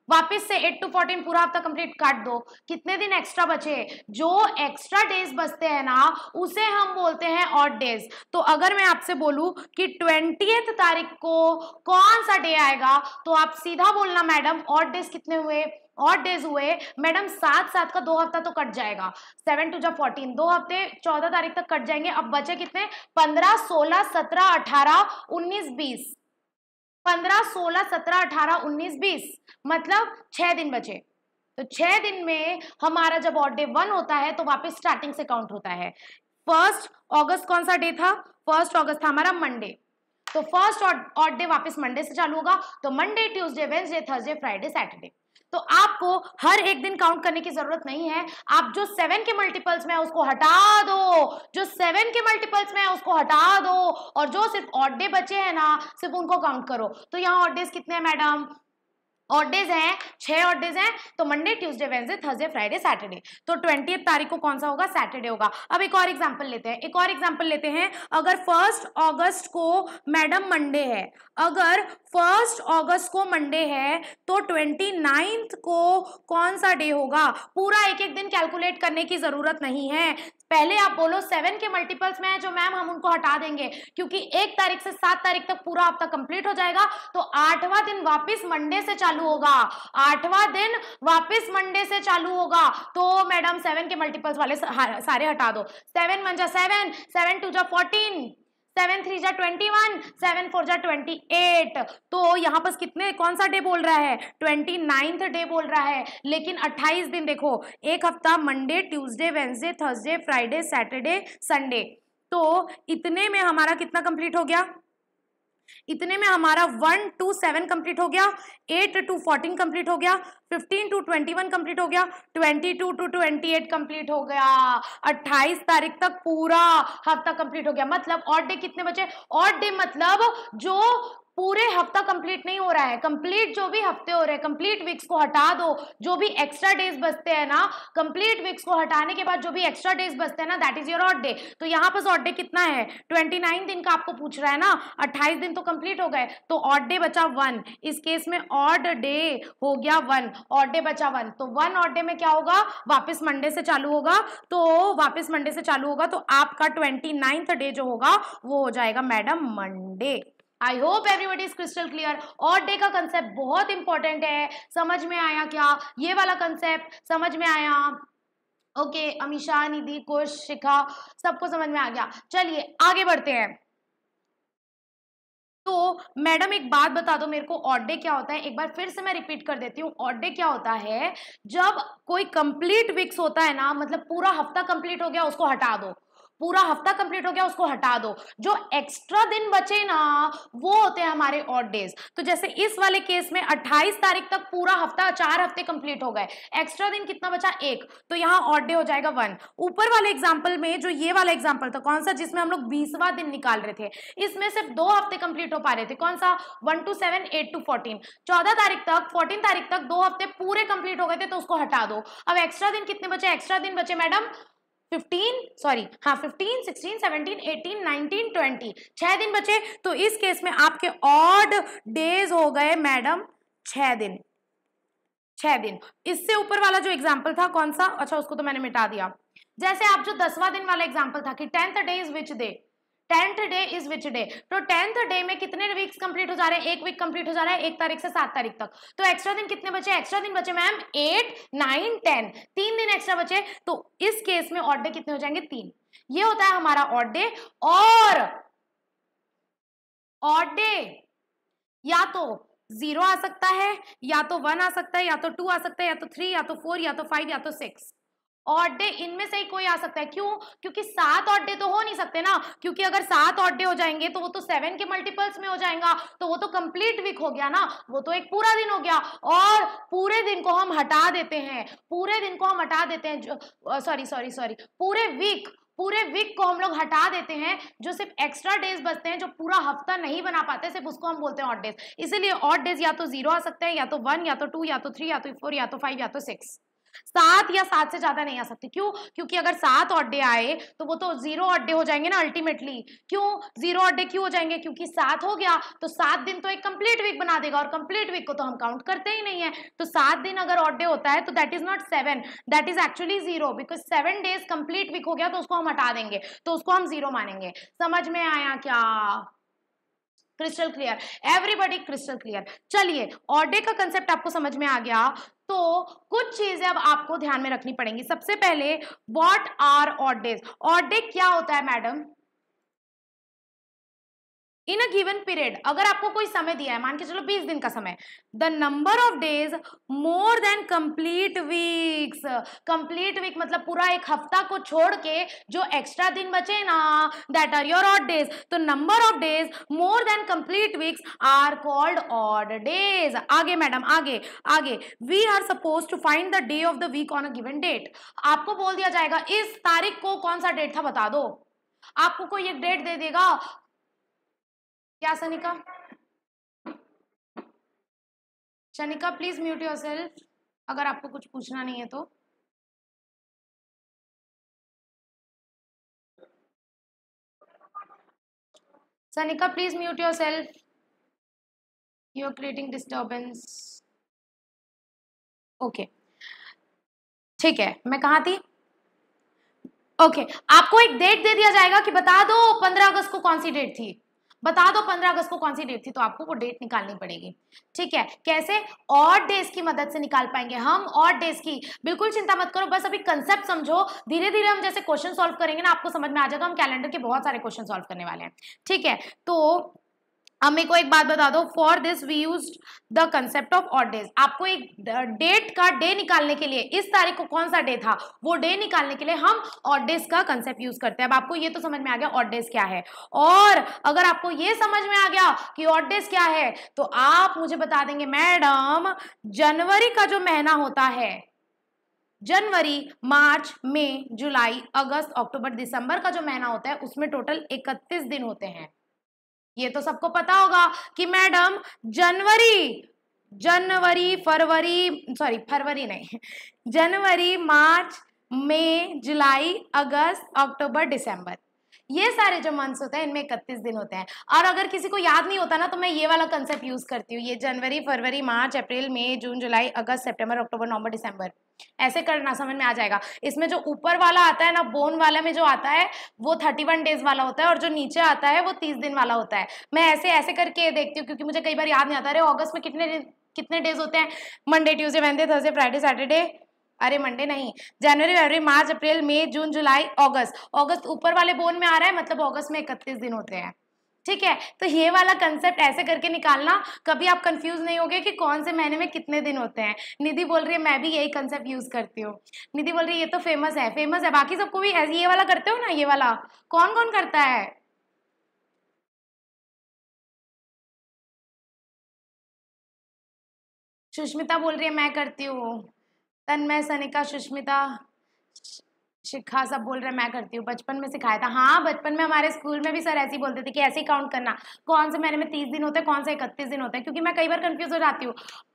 वापस से एट टू फोर्टीन पूरा हफ़्ता कंप्लीट काट दो। कितने दिन एक्स्ट्रा बचे? जो एक्स्ट्रा डेज़ बचते हैं ना, उसे हम बोलते हैं ऑड डेज़ तो अगर मैं आपसे बोलूँ कि ट्वेंटी तारीख को कौन सा डे आएगा तो आप सीधा बोलना, मैडम ऑड डेज़ कितने हुए? और डेज़ हुए। मैडम सात सात का दो हफ़्ता तो कट जाएगा। सेवन टू जा फोर्टीन दो हफ़्ते चौदह तारीख तक कट जाएँगे। अब बचे कितने? पंद्रह, सोलह, सत्रह, अठारह, उन्नीस, बीस। पंद्रह, सोलह, सत्रह, अठारह, उन्नीस, बीस मतलब छह दिन बचे। तो छह दिन में हमारा जब ऑड डे वन होता है तो वापस स्टार्टिंग से काउंट होता है। फ़र्स्ट अगस्त कौन सा डे था? फ़र्स्ट अगस्त था हमारा मंडे तो फ़र्स्ट ऑड डे वापस मंडे से चालू होगा। तो Monday Tuesday Wednesday Thursday Friday Saturday तो आपको हर एक दिन काउंट करने की ज़रूरत नहीं है। आप जो सेवन के मल्टीपल्स में है, उसको हटा दो। जो सेवन के मल्टीपल्स में है, उसको हटा दो। और जो सिर्फ़ ऑड डे बचे हैं ना, सिर्फ़ उनको काउंट करो। तो यहाँ ऑड डेज़ कितने हैं मैडम ऑड डेज़ हैं, छह ऑड डेज़ हैं। तो Monday Tuesday Wednesday Thursday Friday Saturday तो ट्वेंटी तारीख को कौन सा होगा? सैटरडे होगा। अब एक और एग्जांपल लेते हैं। एक और एग्जांपल लेते हैं। अगर फ़र्स्ट अगस्त को मैडम मंडे है अगर फ़र्स्ट अगस्त को मंडे है तो ट्वेंटी नाइन्थ को कौन सा डे होगा? पूरा एक एक दिन कैलकुलेट करने की ज़रूरत नहीं है। पहले आप बोलो सेवन के मल्टीपल्स में है जो मैम हम उनको हटा देंगे, क्योंकि एक तारीख से सात तारीख तक पूरा हफ़्ता कंप्लीट हो जाएगा तो आठवां दिन वापस मंडे से चालू होगा। आठवां दिन वापस मंडे से चालू होगा तो मैडम सेवन के मल्टीपल्स वाले सारे हटा दो। सेवन वन जा सेवन सेवन टू जा फोर्टीन सेवन थ्री जा ट्वेंटी वन, सेवन फोर जा ट्वेंटी एट। तो यहाँ पर कितने, कौन सा डे बोल रहा है? ट्वेंटी नाइन्थ डे बोल रहा है। लेकिन अट्ठाईस दिन देखो, एक हफ़्ता Monday Tuesday Wednesday Thursday Friday Saturday Sunday तो इतने में हमारा कितना कंप्लीट हो गया? इतने में हमारा वन टू सेवन कंप्लीट हो गया, एट टू फोर्टीन कंप्लीट हो गया, fifteen to twenty one complete हो गया, twenty two to twenty eight complete हो गया, अट्ठाईस तारीख तक पूरा हफ़्ता कंप्लीट हो गया। मतलब और डे कितने बचे? और डे मतलब जो पूरे हफ़्ता कंप्लीट नहीं हो रहा है। कंप्लीट जो भी हफ़्ते हो रहे हैं कंप्लीट वीक्स को हटा दो। जो भी एक्स्ट्रा डेज़ बचते हैं ना कंप्लीट वीक्स को हटाने के बाद जो भी एक्स्ट्रा डेज़ बचते हैं ना that is your odd day तो यहाँ पर ऑट डे कितना है? ट्वेंटी नाइन दिन का आपको पूछ रहा है ना, अट्ठाईस दिन तो कंप्लीट हो गए। तो ऑट डे बचा वन इस केस में ऑड डे हो गया वन ऑट डे बचा वन तो वन ऑट डे में क्या होगा? वापिस मंडे से चालू होगा। तो वापिस मंडे से चालू होगा। तो आपका ट्वेंटी डे जो होगा, वो हो जाएगा madam Monday I hope everybody is crystal clear और डे का कंसेप्ट बहुत इंपॉर्टेंट है। समझ में आया क्या? ये वाला कंसेप्ट समझ में आया? ओके okay, अमीशा निधि कुश शिखा सबको समझ में आ गया। चलिए आगे बढ़ते हैं। तो मैडम एक बात बता दो मेरे को ऑड डे क्या होता है? एक बार फिर से मैं रिपीट कर देती हूँ। ऑड डे क्या होता है? जब कोई कंप्लीट वीक्स होता है ना मतलब पूरा हफ़्ता कंप्लीट हो गया उसको हटा दो। पूरा हफ़्ता कंप्लीट हो गया, उसको हटा दो। जो एक्स्ट्रा दिन बचे ना, वो होते हैं हमारे ऑड डेज़ तो जैसे इस वाले केस में 28 तारीख तक पूरा हफ़्ता, चार हफ़्ते कंप्लीट हो गए। एक्स्ट्रा दिन कितना बचा? एक। तो यहाँ ऑड डे हो जाएगा वन ऊपर वाले एग्ज़ाम्पल में, जो ये वाला एग्ज़ाम्पल था, कौन सा जिसमें हम लोग बीसवा दिन निकाल रहे थे, इसमें सिर्फ़ दो हफ़्ते कंप्लीट हो पा रहे थे। कौन सा? One two seven eight to fourteen चौदह तारीख तक फोर्टीन तारीख तक दो हफ़्ते पूरे कंप्लीट हो गए थे तो उसको हटा दो। अब एक्स्ट्रा दिन कितने बचे? एक्स्ट्रा दिन बचे मैडम फिफ्टीन सॉरी हाँ fifteen sixteen seventeen eighteen nineteen twenty छह दिन बचे तो इस केस में आपके ऑड डेज़ हो गए मैडम छह दिन छह दिन। इससे ऊपर वाला जो एग्ज़ाम्पल था कौन सा? अच्छा उसको तो मैंने मिटा दिया। जैसे आप जो दसवां दिन वाला एग्ज़ाम्पल था कि tenth day is which day tenth day is which day. तो टेंथ डे में कितने वीक्स कंप्लीट हो जा रहे हैं? एक वीक कंप्लीट हो जा रहा है, एक तारीख से सात तारीख तक। तो एक्स्ट्रा दिन कितने बचे एक्स्ट्रा दिन बचे मैम एट नाइन टेन तीन दिन एक्स्ट्रा बचे। तो इस केस में ऑड डे कितने हो जाएँगे? तीन। ये होता है हमारा ऑड डे और ऑड डे या तो ज़ीरो आ सकता है, या तो वन आ सकता है, या तो टू आ सकता है, या तो थ्री या तो फोर या तो फाइव या तो सिक्स ऑड डे इनमें से ही कोई आ सकता है। क्यों? क्योंकि सात ऑड डे तो हो नहीं सकते ना। क्योंकि अगर सात ऑड डे हो जाएँगे तो वो तो सेवन के मल्टीपल्स में हो जाएगा तो वो तो कंप्लीट वीक हो गया ना। वो तो एक पूरा दिन हो गया। और पूरे दिन को हम हटा देते हैं। पूरे दिन को हम हटा देते हैं सॉरी सॉरी सॉरी पूरे वीक पूरे वीक को हम लोग हटा देते हैं, जो सिर्फ़ एक्स्ट्रा डेज़ बचते हैं, जो पूरा हफ़्ता नहीं बना पाते, सिर्फ़ उसको हम बोलते हैं ऑड डेज़ इसीलिए ऑड डेज़ या तो ज़ीरो आ सकते हैं, या तो वन या तो टू या तो थ्री या तो फोर या तो फाइव या तो सिक्स सात या सात से ज़्यादा नहीं आ सकते। क्यों? क्योंकि अगर सात ऑड डे आए तो वो तो ज़ीरो ऑड डे हो जाएँगे ना अल्टीमेटली क्यों? ज़ीरो ऑड डे क्यों हो जाएँगे? क्योंकि सात हो गया तो सात दिन तो एक कंप्लीट वीक बना देगा और कंप्लीट वीक को तो हम काउंट करते ही नहीं है। तो सात दिन अगर ऑड्डे होता है तो that is not seven that is actually zero because seven days complete week हो गया तो उसको हम हटा देंगे तो उसको हम ज़ीरो मानेंगे। समझ में आया क्या? Crystal clear everybody crystal clear चलिए ऑर्डे का कंसेप्ट आपको समझ में आ गया। तो कुछ चीज़ें अब आपको ध्यान में रखनी पड़ेंगी। सबसे पहले व्हाट आर ऑर्डेज ऑर्डे क्या होता है madam in a given period, अगर आपको कोई समय दिया है, मान के चलो बीस दिन का समय, the number of days more than complete weeks, complete week मतलब पूरा एक हफ़्ता को छोड़ के जो एक्स्ट्रा दिन बचे ना that are your odd days तो number of days more than complete weeks are called odd days आगे मैडम, आगे आगे we are suppose to find the day of the week on a given date आपको बोल दिया जाएगा, इस तारीख को कौन सा डेट था बता दो। आपको कोई एक डेट दे देगा क्या, Sanika? Shanika please mute yourself अगर आपको कुछ पूछना नहीं है तो। Sanika please mute yourself you are creating disturbance okay ठीक है, मैं कहा थी? Okay okay. आपको एक डेट दे दिया जाएगा कि बता दो पंद्रह अगस्त को कौन सी डेट थी। बता दो पंद्रह अगस्त को कौन सी डेट थी तो आपको वो डेट निकालनी पड़ेगी। ठीक है? कैसे? और डेज़ की मदद से निकाल पाएँगे हम और डेज़ की। बिल्कुल चिंता मत करो, बस अभी कंसेप्ट समझो। धीरे धीरे हम जैसे क्वेश्चन सॉल्व करेंगे ना, आपको समझ में आ जाए तो हम कैलेंडर के बहुत सारे क्वेश्चन सॉल्व करने वाले हैं। ठीक है? तो अब मेरे को एक बात बता दो for this we use the concept of odd days आपको एक डेट का डे निकालने के लिए, इस तारीख को कौन सा डे था, वो डे निकालने के लिए हम ऑड डेज़ का कंसेप्ट यूज़ करते हैं। अब आपको ये तो समझ में आ गया ऑड डेज़ क्या है। और अगर आपको ये समझ में आ गया कि ऑड डेज़ क्या है तो आप मुझे बता देंगे, मैडम, जनवरी का जो महीना होता है, जनवरी, मार्च, मई, जुलाई, अगस्त, अक्टूबर, दिसंबर का जो महीना होता है, उसमें टोटल इकतीस दिन होते हैं। ये तो सबको पता होगा कि मैडम जनवरी जनवरी, फरवरी सॉरी फरवरी नहीं, जनवरी, मार्च, मई, जुलाई, अगस्त, अक्टूबर, दिसंबर। ये सारे जो मंथ्स होते हैं, इनमें इकतीस दिन होते हैं। और अगर किसी को याद नहीं होता ना तो मैं ये वाला कंसेप्ट यूज़ करती हूँ। ये जनवरी, फरवरी, मार्च, अप्रैल, मई, जून, जुलाई, अगस्त, सितंबर, अक्टूबर, नवंबर, दिसंबर। ऐसे करना समझ में आ जाएगा। इसमें जो ऊपर वाला आता है ना बोन वाला में जो आता है, वो थर्टी वन डेज़ वाला होता है और जो नीचे आता है, वो तीस दिन वाला होता है। मैं ऐसे ऐसे करके देखती हूँ, क्योंकि मुझे कई बार याद नहीं आता। अरे अगस्त में कितने कितने डेज़ होते हैं? Monday Tuesday Wednesday Thursday Friday Saturday अरे मंडे नहीं, जनवरी, फरवरी, मार्च, अप्रैल, मई, जून, जुलाई, अगस्त। अगस्त ऊपर वाले बोन में आ रहा है मतलब अगस्त में इकतीस दिन होते हैं। ठीक है? तो ये वाला कंसेप्ट ऐसे करके निकालना, कभी आप कंफ्यूज नहीं होगे कि कौन से महीने में कितने दिन होते हैं। निधि बोल रही है, मैं भी यही कंसेप्ट यूज़ करती हूँ। निधि बोल रही है, ये तो फ़ेमस है फ़ेमस है, बाकी सबको भी ये वाला करते हो ना, ये वाला? कौन कौन करता है? सुष्मिता बोल रही है, मैं करती हूँ। तन्मय, सनिका, सुष्मिता, शिखा सब बोल रहे हैं, मैं करती हूँ। बचपन में सिखाया था। हाँ बचपन में हमारे स्कूल में भी सर ऐसे ही बोलते थे कि ऐसे ही काउंट करना। कौन से महीने में तीस दिन होते हैं, कौन से इकतीस दिन होते हैं? क्योंकि मैं कई बार कंफ्यूज हो जाती हूँ।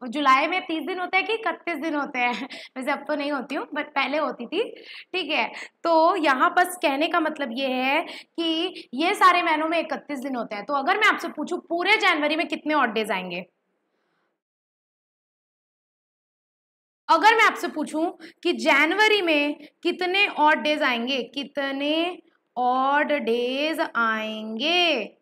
जुलाई में तीस दिन होते हैं कि इकतीस दिन होते हैं? वैसे अब तो नहीं होती हूँ बट पहले होती थी। ठीक है तो यहाँ बस कहने का मतलब ये है कि ये सारे महीनों में इकतीस दिन होते हैं। तो अगर मैं आपसे पूछूँ, पूरे जनवरी में कितने ऑड डेज़ आएँगे? अगर मैं आपसे पूछूँ कि जनवरी में कितने और डेज़ आएँगे, कितने ऑड डेज़ आएँगे?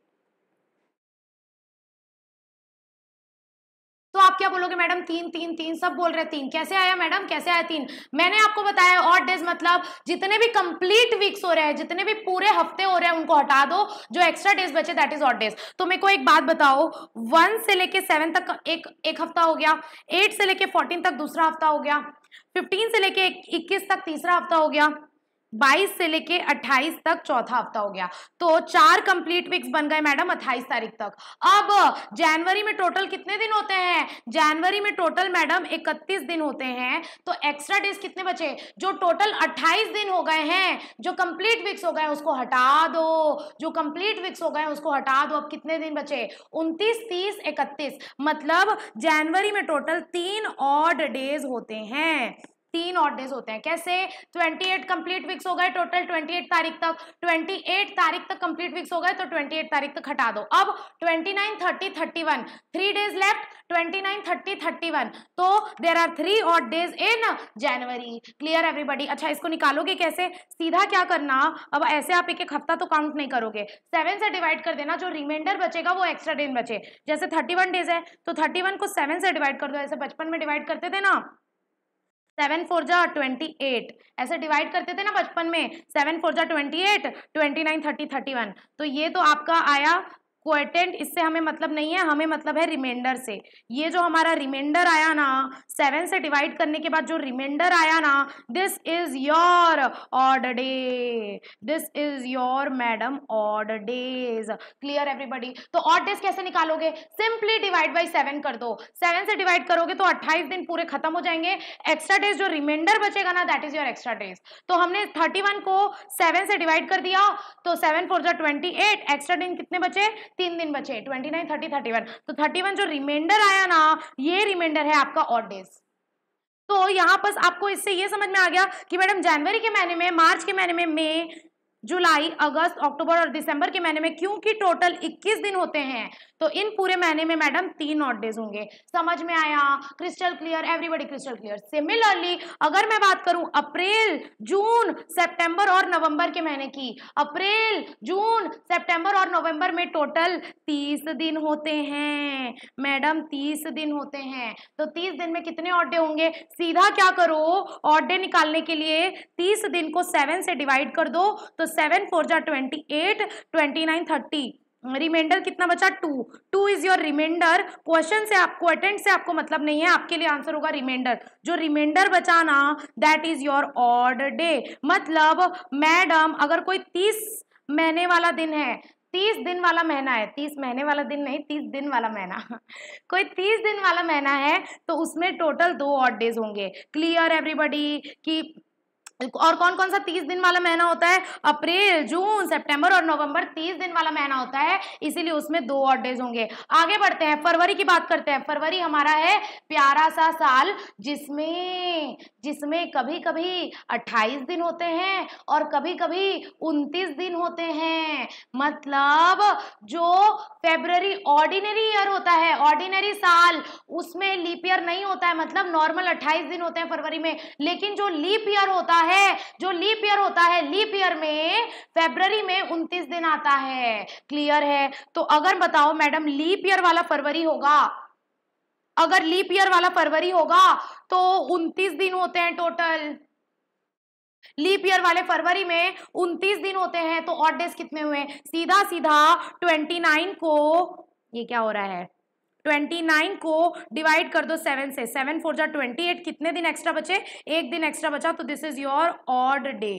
तो आप क्या बोलोगे, मैडम, तीन तीन तीन, सब बोल रहे तीन। कैसे आया, मैडम? कैसे आया, तीन? मैंने आपको बताया, और डेज़ मतलब जितने भी कंप्लीट वीक्स हो रहे हैं, जितने भी पूरे हफ़्ते हो रहे हैं, उनको हटा दो। जो एक्स्ट्रा डेज़ बचे दैट इज़ ऑट डेज़ तो मेरे को एक बात बताओ वन से लेके सेवन तक एक एक हफ़्ता हो गया एट से लेके फोर्टीन तक दूसरा हफ़्ता हो गया फिफ्टीन से लेके इक्कीस तक तीसरा हफ़्ता हो गया 22 से लेके 28 तक चौथा हफ़्ता हो गया। तो चार कंप्लीट वीक्स बन गए मैडम 28 तारीख तक। अब जनवरी में टोटल कितने दिन होते हैं? जनवरी में टोटल मैडम 31 दिन होते हैं। तो एक्स्ट्रा डेज़ कितने बचे? जो टोटल 28 दिन हो गए हैं, जो कंप्लीट वीक्स हो गए उसको हटा दो। जो कंप्लीट वीक्स हो गए उसको हटा दो। अब कितने दिन बचे? उनतीस, तीस, इकतीस। मतलब जनवरी में टोटल तीन ऑड डेज़ होते हैं। तीन ऑड डेज़ होते हैं। कैसे? 28 कंप्लीट वीक्स हो गए टोटल 28 तारीख तक। 28 तारीख तक कंप्लीट वीक्स हो गए तो 28 तारीख तक हटा दो। अब 29 30 31 थ्री डेज़ लेफ़्ट 29 30 31 तो there are three odd days in January clear everybody अच्छा इसको निकालोगे कैसे? सीधा क्या करना? अब ऐसे आप एक एक हफ़्ता तो काउंट नहीं करोगे। सेवन से डिवाइड कर देना, जो रिमाइंडर बचेगा वो एक्स्ट्रा डेज़ बचे। जैसे थर्टी डेज़ है तो थर्टी को सेवन से डिवाइड कर दो। ऐसे बचपन में डिवाइड करते थे ना? सेवन फोर जा ट्वेंटी एट। ऐसे डिवाइड करते थे ना बचपन में, सेवन फोर जा twenty eight, twenty nine, thirty thirty one. तो ये तो आपका आया क्वेटेंट इससे हमें मतलब नहीं है, हमें मतलब है रिमाइंडर से। ये जो हमारा रिमाइंडर आया ना सेवन से डिवाइड करने के बाद जो रिमाइंडर आया ना this is your odd day this is your madam odd days clear everybody तो ऑड डेज़ कैसे निकालोगे? सिंपली डिवाइड बाई सेवन कर दो। सेवन से डिवाइड करोगे तो अट्ठाईस दिन पूरे खत्म हो जाएँगे। एक्स्ट्रा डेज़ जो रिमाइंडर बचेगा ना that is your extra days तो हमने थर्टी वन को सेवन से डिवाइड कर दिया तो सेवन फोर जो ट्वेंटी एट एक्स्ट्रा दिन कितने बचे? तीन दिन बचे twenty nine thirty thirty one तो थर्टी वन जो रिमाइंडर आया ना, ये रिमाइंडर है आपका ऑड डेज़ तो यहाँ पर आपको इससे ये समझ में आ गया कि मैडम जनवरी के महीने में, मार्च के महीने में, मई जुलाई, अगस्त, अक्टूबर और दिसंबर के महीने में, क्योंकि टोटल 21 दिन होते हैं तो इन पूरे महीने में मैडम तीन ऑड डेज़ होंगे। समझ में आया? Crystal clear everybody crystal clear similarly अगर मैं बात करूँ अप्रैल, जून, सितंबर और नवंबर के महीने की, अप्रैल, जून, सितंबर और नवंबर में टोटल तीस दिन होते हैं। मैडम, तीस दिन होते हैं। तो तीस दिन में कितने ऑड डे होंगे? सीधा क्या करो? ऑड डे निकालने के लिए तीस दिन को सेवन से डिवाइड कर दो तो सेवन फोर जा twenty eight twenty nine thirty remainder कितना बचा? Two two is your remainder question से आपको अटेंड से आपको मतलब नहीं है। आपके लिए आंसर होगा रिमाइंडर जो रिमाइंडर बचा ना that is your odd day madam madam अगर कोई तीस महीने वाला दिन है, तीस दिन वाला महीना है, तीस महीने वाला दिन नहीं, तीस दिन वाला महीना। कोई तीस दिन वाला महीना है तो उसमें टोटल दो ऑड डेज़ होंगे। क्लियर एवरीबडी कि और कौन कौन सा तीस दिन वाला महीना होता है? अप्रैल, जून, सितंबर और नवंबर तीस दिन वाला महीना होता है, इसीलिए उसमें दो और डेज़ होंगे। आगे बढ़ते हैं, फरवरी की बात करते हैं। फरवरी हमारा है प्यारा सा साल, जिसमें जिसमें कभी कभी अट्ठाईस दिन होते हैं और कभी कभी उनतीस दिन होते हैं। मतलब जो फेबररी ऑर्डिनरी ईयर होता है ऑर्डिनरी साल, उसमें लीप ईयर नहीं होता है। मतलब नॉर्मल अट्ठाईस दिन होते हैं फरवरी में। लेकिन जो लीप ईयर होता है जो लीप ईयर होता है लीप ईयर में फेब्रवरी में उनतीस दिन आता है। क्लियर है? तो अगर बताओ मैडम लीप ईयर वाला फरवरी होगा। अगर लीप ईयर वाला फरवरी होगा तो उनतीस दिन होते हैं टोटल लीप ईयर वाले फरवरी में उनतीस दिन होते हैं तो ऑड डेज़ कितने हुए सीधा सीधा ट्वेंटी नाइन को, ये क्या हो रहा है? ट्वेंटी नाइन को डिवाइड कर दो सेवन से। सेवन फोर जा ट्वेंटी एट कितने दिन एक्स्ट्रा बचे? एक दिन एक्स्ट्रा बचा तो this is your odd day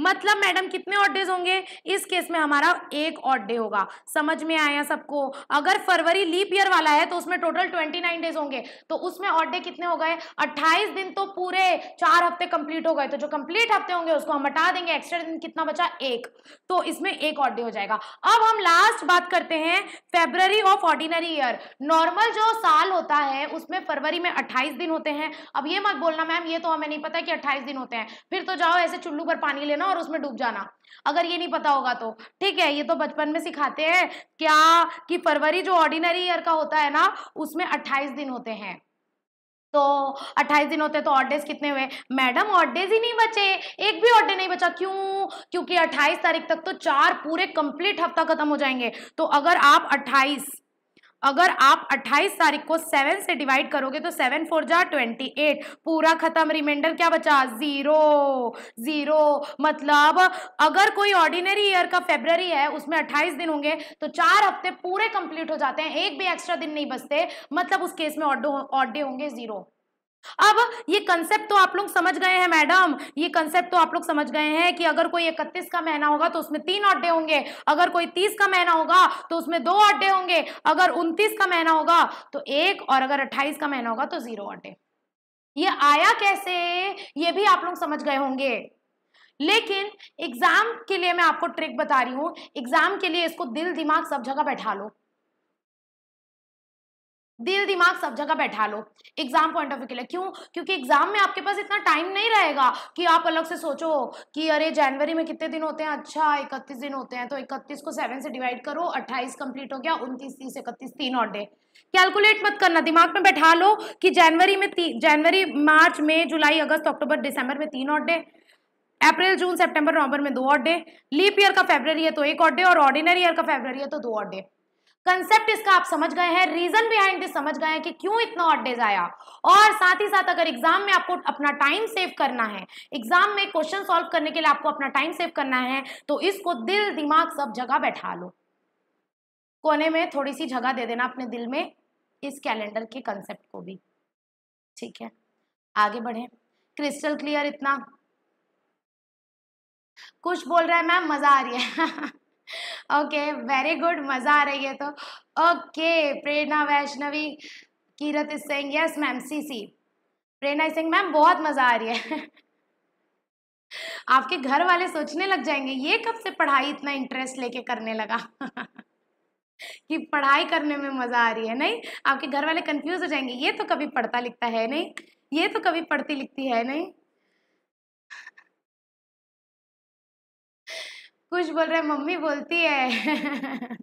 madam madam कितने ऑड डेज़ होंगे? इस केस में हमारा एक ऑड डे होगा। समझ में आया सबको? अगर फरवरी लीप ईयर वाला है तो उसमें टोटल ट्वेंटी नाइन डेज़ होंगे। तो उसमें ऑड डे कितने हो गए? अट्ठाईस दिन तो पूरे चार हफ़्ते कंप्लीट हो गए। तो जो कंप्लीट हफ़्ते होंगे, उसको हम हटा देंगे। एक्स्ट्रा दिन कितना बचा? एक। तो इसमें एक ऑड डे हो जाएगा। अब हम लास्ट बात करते हैं February of ordinary year normal जो साल होता है, उसमें फरवरी में अट्ठाईस दिन होते हैं। अब ये मत बोलना मैम ये तो हमें नहीं पता कि अट्ठाईस दिन होते हैं। फिर तो जाओ ऐसे चुल्लू पर पानी लेना और उसमें डूब जाना। अगर ये नहीं पता होगा तो। ठीक है, ये तो बचपन में सिखाते हैं क्या कि फरवरी जो ऑर्डिनरी ईयर का होता है ना, उसमें अट्ठाईस दिन होते हैं। तो 28 दिन होते तो ऑड डेज़ कितने हुए? मैडम ऑड डेज़ ही नहीं बचे। एक भी ऑड डे नहीं बचा। क्यों? क्योंकि 28 तारीख तक तो चार पूरे कंप्लीट हफ़्ता खत्म हो जाएँगे। तो अगर आप 28 अगर आप 28 तारीख को 7 से डिवाइड करोगे तो 7 फोर जा 28 पूरा खत्म रिमाइंडर क्या बचा? ज़ीरो ज़ीरो मतलब अगर कोई ऑर्डिनरी ईयर का फेब्रवरी है, उसमें 28 दिन होंगे तो चार हफ़्ते पूरे कंप्लीट हो जाते हैं, एक भी एक्स्ट्रा दिन नहीं बचते। मतलब उस केस में ऑड होंगे ज़ीरो अब ये कंसेप्ट तो आप लोग समझ गए हैं मैडम ये कंसेप्ट तो आप लोग समझ गए हैं कि अगर कोई इकतीस का महीना होगा तो उसमें तीन अड्डे होंगे. अगर कोई तीस का महीना होगा तो उसमें दो अड्डे होंगे. अगर उनतीस का महीना होगा तो एक और अगर अट्ठाईस का महीना होगा तो ज़ीरो अड्डे. ये आया कैसे? ये भी आप लोग समझ गए होंगे. लेकिन एग्ज़ाम के लिए मैं आपको ट्रिक बता रही हूँ. एग्ज़ाम के लिए इसको दिल दिमाग सब जगह बैठा लो. दिल दिमाग सब जगह बैठा लो एग्ज़ाम पॉइंट ऑफ़ व्यू के लिए। क्यों? क्योंकि एग्ज़ाम में आपके पास इतना टाइम नहीं रहेगा कि आप अलग से सोचो कि अरे, जनवरी में कितने दिन होते हैं? अच्छा इकतीस दिन होते हैं तो इकतीस को सेवन से डिवाइड करो, अट्ठाईस कंप्लीट हो गया, उनतीस, तीस, इकतीस, तीन और डे कैलकुलेट मत करना, दिमाग में बैठा लो कि जनवरी में जनवरी, मार्च, मई, जुलाई, अगस्त, अक्टूबर, दिसंबर में तीन और डे अप्रैल, जून, सितंबर, नवंबर में दो और डे लीप ईयर का फेब्रवरी है तो एक और डे और ऑर्डिनरी ईयर का फेब्रवरी है तो दो और डे कंसेप्ट इसका आप समझ गए हैं रीजन बिहाइंड दिस समझ गए हैं कि क्यों इतना ऑड डेज़ आया। और साथ ही साथ अगर एग्ज़ाम में आपको अपना टाइम सेव करना है एग्ज़ाम में क्वेश्चन सॉल्व करने के लिए आपको अपना टाइम सेव करना है तो इसको दिल, दिमाग सब जगह बैठा लो। कोने में थोड़ी सी जगह दे देना अपने दिल में, इस कैलेंडर के कंसेप्ट को भी। ठीक है? आगे बढ़े। क्रिस्टल क्लियर इतना। कुछ बोल रहा है मैम मज़ा आ रही है। ओके वेरी गुड मज़ा आ रही है तो। Okay Prerna Vaishnavi, Kirat Singh yes ma'am सी सी प्रेरणा सिंह मैम, बहुत मज़ा आ रही है। आपके घर वाले सोचने लग जाएँगे, ये कब से पढ़ाई इतना इंटरेस्ट लेके करने लगा? कि पढ़ाई करने में मज़ा आ रही है, नहीं? आपके घर वाले कंफ्यूज हो जाएँगे, ये तो कभी पढ़ता लिखता है नहीं? ये तो कभी पढ़ती लिखती है नहीं? कुछ बोल रहे मम्मी बोलती है।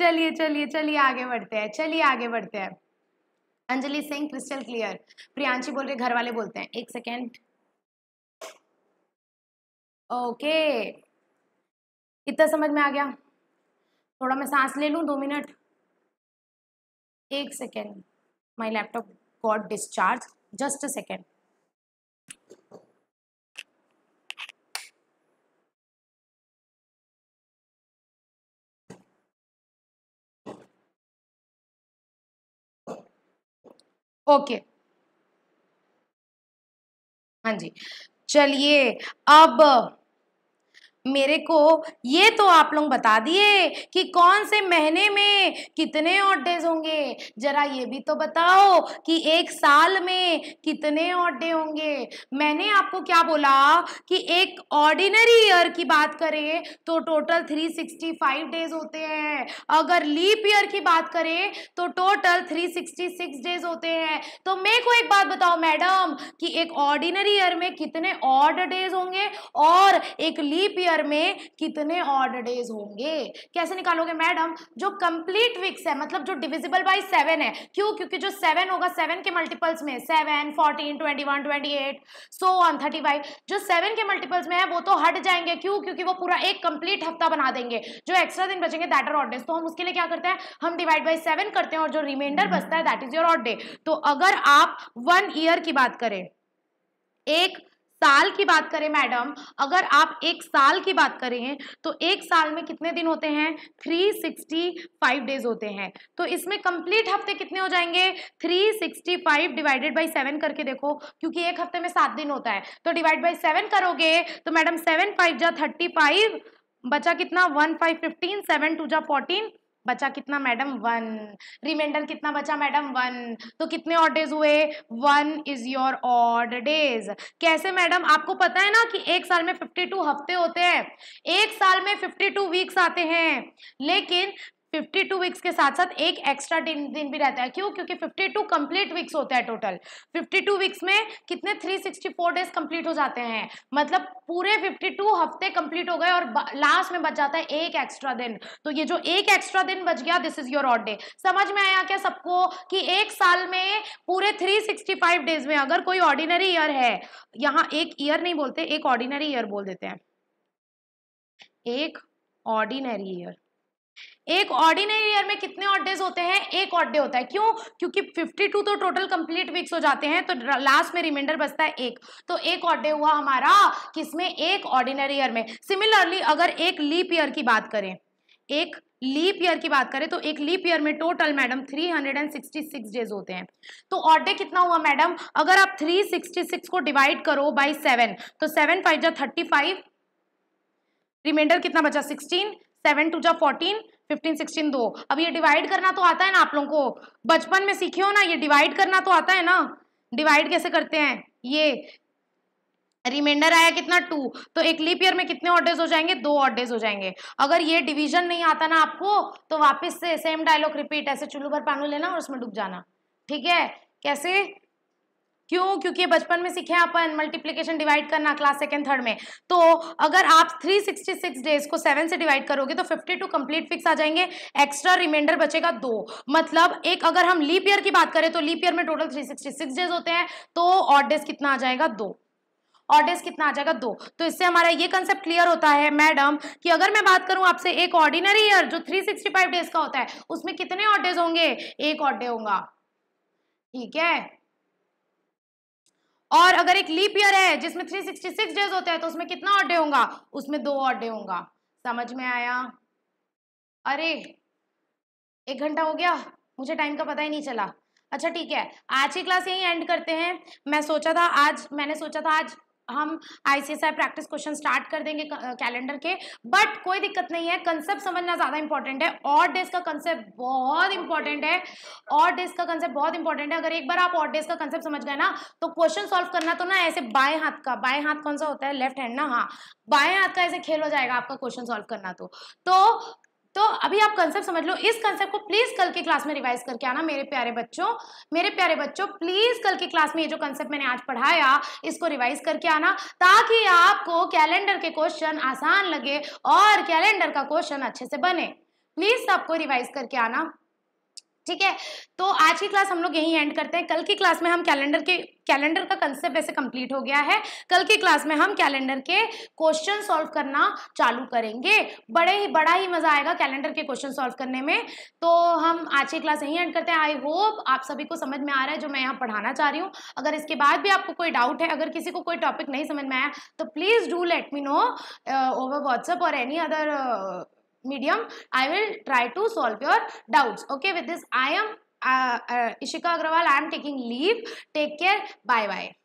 चलिए चलिए चलिए आगे बढ़ते हैं, चलिए आगे बढ़ते हैं। अंजलि सिंह क्रिस्टल क्लियर प्रियांशी बोल रहे घर वाले बोलते हैं। एक सेकेंड ओके कितना समझ में आ गया? थोड़ा मैं सांस ले लूँ, दो मिनट। एक second my laptop got discharge just a second okay. हाँ जी। चलिए अब मेरे को ये तो आप लोग बता दिए कि कौन से महीने में कितने ऑड डेज़ होंगे। जरा ये भी तो बताओ कि एक साल में कितने ऑड डे होंगे। मैंने आपको क्या बोला कि एक ऑर्डिनरी ईयर की बात करें तो टोटल 365 डेज़ होते हैं। अगर लीप ईयर की बात करें तो टोटल 366 डेज़ होते हैं। तो मेरे को एक बात बताओ मैडम कि एक ऑर्डिनरी ईयर में कितने ऑड डेज़ होंगे और एक लीप ईयर ईयर में कितने ऑड डेज़ होंगे? कैसे निकालोगे मैडम जो कंप्लीट वीक्स है मतलब जो डिविजिबल बाई सेवन है। क्यों? क्योंकि जो सेवन होगा सेवन के मल्टीपल्स में seven fourteen twenty one twenty eight so one thirty five जो सेवन के मल्टीपल्स में है, वो तो हट जाएँगे। क्यों? क्योंकि वो पूरा एक कंप्लीट हफ़्ता बना देंगे। जो एक्स्ट्रा दिन बचेंगे दैट आर ऑड डेज़ तो हम उसके लिए क्या करते हैं? हम डिवाइड बाई सेवन करते हैं और जो रिमाइंडर बचता है that is your odd day तो अगर आप वन ईयर की बात करें, एक साल की बात करें, मैडम, अगर आप एक साल की बात करें तो एक साल में कितने दिन होते हैं? थ्री सिक्सटी फाइव डेज़ होते हैं। तो इसमें कंप्लीट हफ़्ते कितने हो जाएँगे? Three sixty five divided by seven करके देखो, क्योंकि एक हफ़्ते में सात दिन होता है। तो डिवाइड बाई सेवन करोगे तो मैडम सेवन फाइव जा थर्टी फाइव बचा कितना? One five fifteen seven two जा फोर्टीन बचा कितना मैडम? वन। रिमाइंडर कितना बचा मैडम? वन। तो कितने ऑड डेज़ हुए? One is your odd days कैसे मैडम? आपको पता है ना कि एक साल में फिफ्टी टू हफ़्ते होते हैं। एक साल में फिफ्टी टू वीक्स आते हैं। लेकिन फिफ्टी टू वीक्स के साथ साथ एक एक्स्ट्रा दिन भी रहता है। क्यों? क्योंकि फिफ्टी टू कंप्लीट वीक्स होते हैं टोटल फिफ्टी टू वीक्स में कितने three sixty four days complete हो जाते हैं? मतलब पूरे फिफ्टी टू हफ़्ते कंप्लीट हो गए और लास्ट में बच जाता है एक एक्स्ट्रा दिन। तो ये जो एक एक्स्ट्रा दिन बच गया this is your odd day समझ में आया क्या सबको कि एक साल में पूरे थ्री सिक्सटी फाइव डेज़ में अगर कोई ऑर्डिनरी ईयर है, यहाँ एक ईयर नहीं बोलते, एक ऑर्डिनरी ईयर बोल देते हैं। एक ऑर्डिनरी ईयर एक ऑर्डिनरी ईयर में कितने ऑड डेज़ होते हैं? एक ऑड डे होता है। क्यों? क्योंकि 52 तो टोटल कंप्लीट वीक्स हो जाते हैं तो लास्ट में रिमाइंडर बचता है एक। तो एक ऑड डे हुआ हमारा किसमें? एक ऑर्डिनरी ईयर में। सिमिलरली अगर एक लीप ईयर की बात करें, एक लीप ईयर की बात करें तो एक लीप ईयर में टोटल मैडम 366 डेज़ होते हैं। तो ऑड डे कितना हुआ मैडम अगर आप 366 को डिवाइड करो बाय सेवन तो सेवन फाइव जा थर्टी फाइव रिमाइंडर कितना बचा? सिक्सटीन सेवन टू जा फोर्टीन, फिफ्टीन, सिक्सटीन, दो। अब ये डिवाइड करना तो आता है ना आप लोगों को। बचपन में सीखे हो ना, ये डिवाइड करना तो आता है ना। डिवाइड कैसे करते हैं? ये रिमाइंडर आया कितना? टू तो एक लीप ईयर में कितने ऑर्डेज डेज़ हो जाएँगे? दो ऑर्डेज डेज़ हो जाएँगे। अगर ये डिवीज़न नहीं आता ना आपको तो वापस से सेम डायलॉग रिपीट ऐसे चुल्लू भर पानी लेना और उसमें डूब जाना। ठीक है? कैसे? क्यों? क्योंकि बचपन में सीखे अपन मल्टीप्लीकेशन डिवाइड करना क्लास सेकेंड थर्ड में। तो अगर आप 366 डेज़ को सेवन से डिवाइड करोगे तो 52 कंप्लीट फिक्स आ जाएँगे एक्स्ट्रा रिमाइंडर बचेगा दो। मतलब एक अगर हम लीप ईयर की बात करें तो लीप ईयर में टोटल 366 डेज़ होते हैं तो ऑड डेज़ कितना आ जाएगा? दो। ऑड डेज़ कितना आ जाएगा? दो। तो इससे हमारा ये कंसेप्ट क्लियर होता है मैडम कि अगर मैं बात करूँ आपसे एक ऑर्डिनरी ईयर जो 365 डेज़ का होता है, उसमें कितने ऑड डेज़ होंगे? एक ऑड डे होगा। ठीक है? और अगर एक लीप ईयर है, जिसमें 366 डेज़ होते हैं तो उसमें कितना ऑड डे होगा? उसमें दो ऑड डे होगा। समझ में आया? अरे, एक घंटा हो गया। मुझे टाइम का पता ही नहीं चला। अच्छा ठीक है। आज की क्लास यही एंड करते हैं। मैं सोचा था आज, मैंने सोचा था आज हम आईसीएसआई प्रैक्टिस क्वेश्चन स्टार्ट कर देंगे कैलेंडर के। बट कोई दिक्कत नहीं है कंसेप्ट समझना ज़्यादा इंपॉर्टेंट है। और डेज़ का कंसेप्ट बहुत इंपॉर्टेंट है। और डेज़ का कंसेप्ट बहुत इंपॉर्टेंट है। अगर एक बार आप और डेज़ का कंसेप्ट समझ गए ना तो क्वेश्चन सॉल्व करना तो ना ऐसे बाएँ हाथ का। बाएँ हाथ कौन सा होता है? लेफ़्ट हैंड ना? हाँ। बाएँ हाथ का ऐसे खेल हो जाएगा आपका क्वेश्चन सॉल्व करना तो। तो तो अभी आप कंसेप्ट समझ लो। इस कंसेप्ट को प्लीज़ कल के क्लास में रिवाइज करके आना, मेरे प्यारे बच्चों। मेरे प्यारे बच्चों प्लीज़ कल के क्लास में ये जो कंसेप्ट मैंने आज पढ़ाया, इसको रिवाइज करके आना, ताकि आपको कैलेंडर के क्वेश्चन आसान लगे और कैलेंडर का क्वेश्चन अच्छे से बने। प्लीज़ सबको रिवाइज करके आना। ठीक है? तो आज की क्लास हम लोग यही एंड करते हैं। कल की क्लास में हम कैलेंडर के कैलेंडर का कंसेप्ट वैसे कंप्लीट हो गया है। कल की क्लास में हम कैलेंडर के क्वेश्चन सॉल्व करना चालू करेंगे। बड़े ही बड़ा ही मज़ा आएगा कैलेंडर के क्वेश्चन सॉल्व करने में। तो हम आज की क्लास यही एंड करते हैं। आई होप आप सभी को समझ में आ रहा है जो मैं यहाँ पढ़ाना चाह रही हूँ। अगर इसके बाद भी आपको कोई डाउट है, अगर किसी को कोई टॉपिक नहीं समझ में आया तो please do let me know over WhatsApp और any other medium i will try to solve your doubts. Okay with this i am uh, uh, ishika agrawal i am taking leave. Take care. Bye bye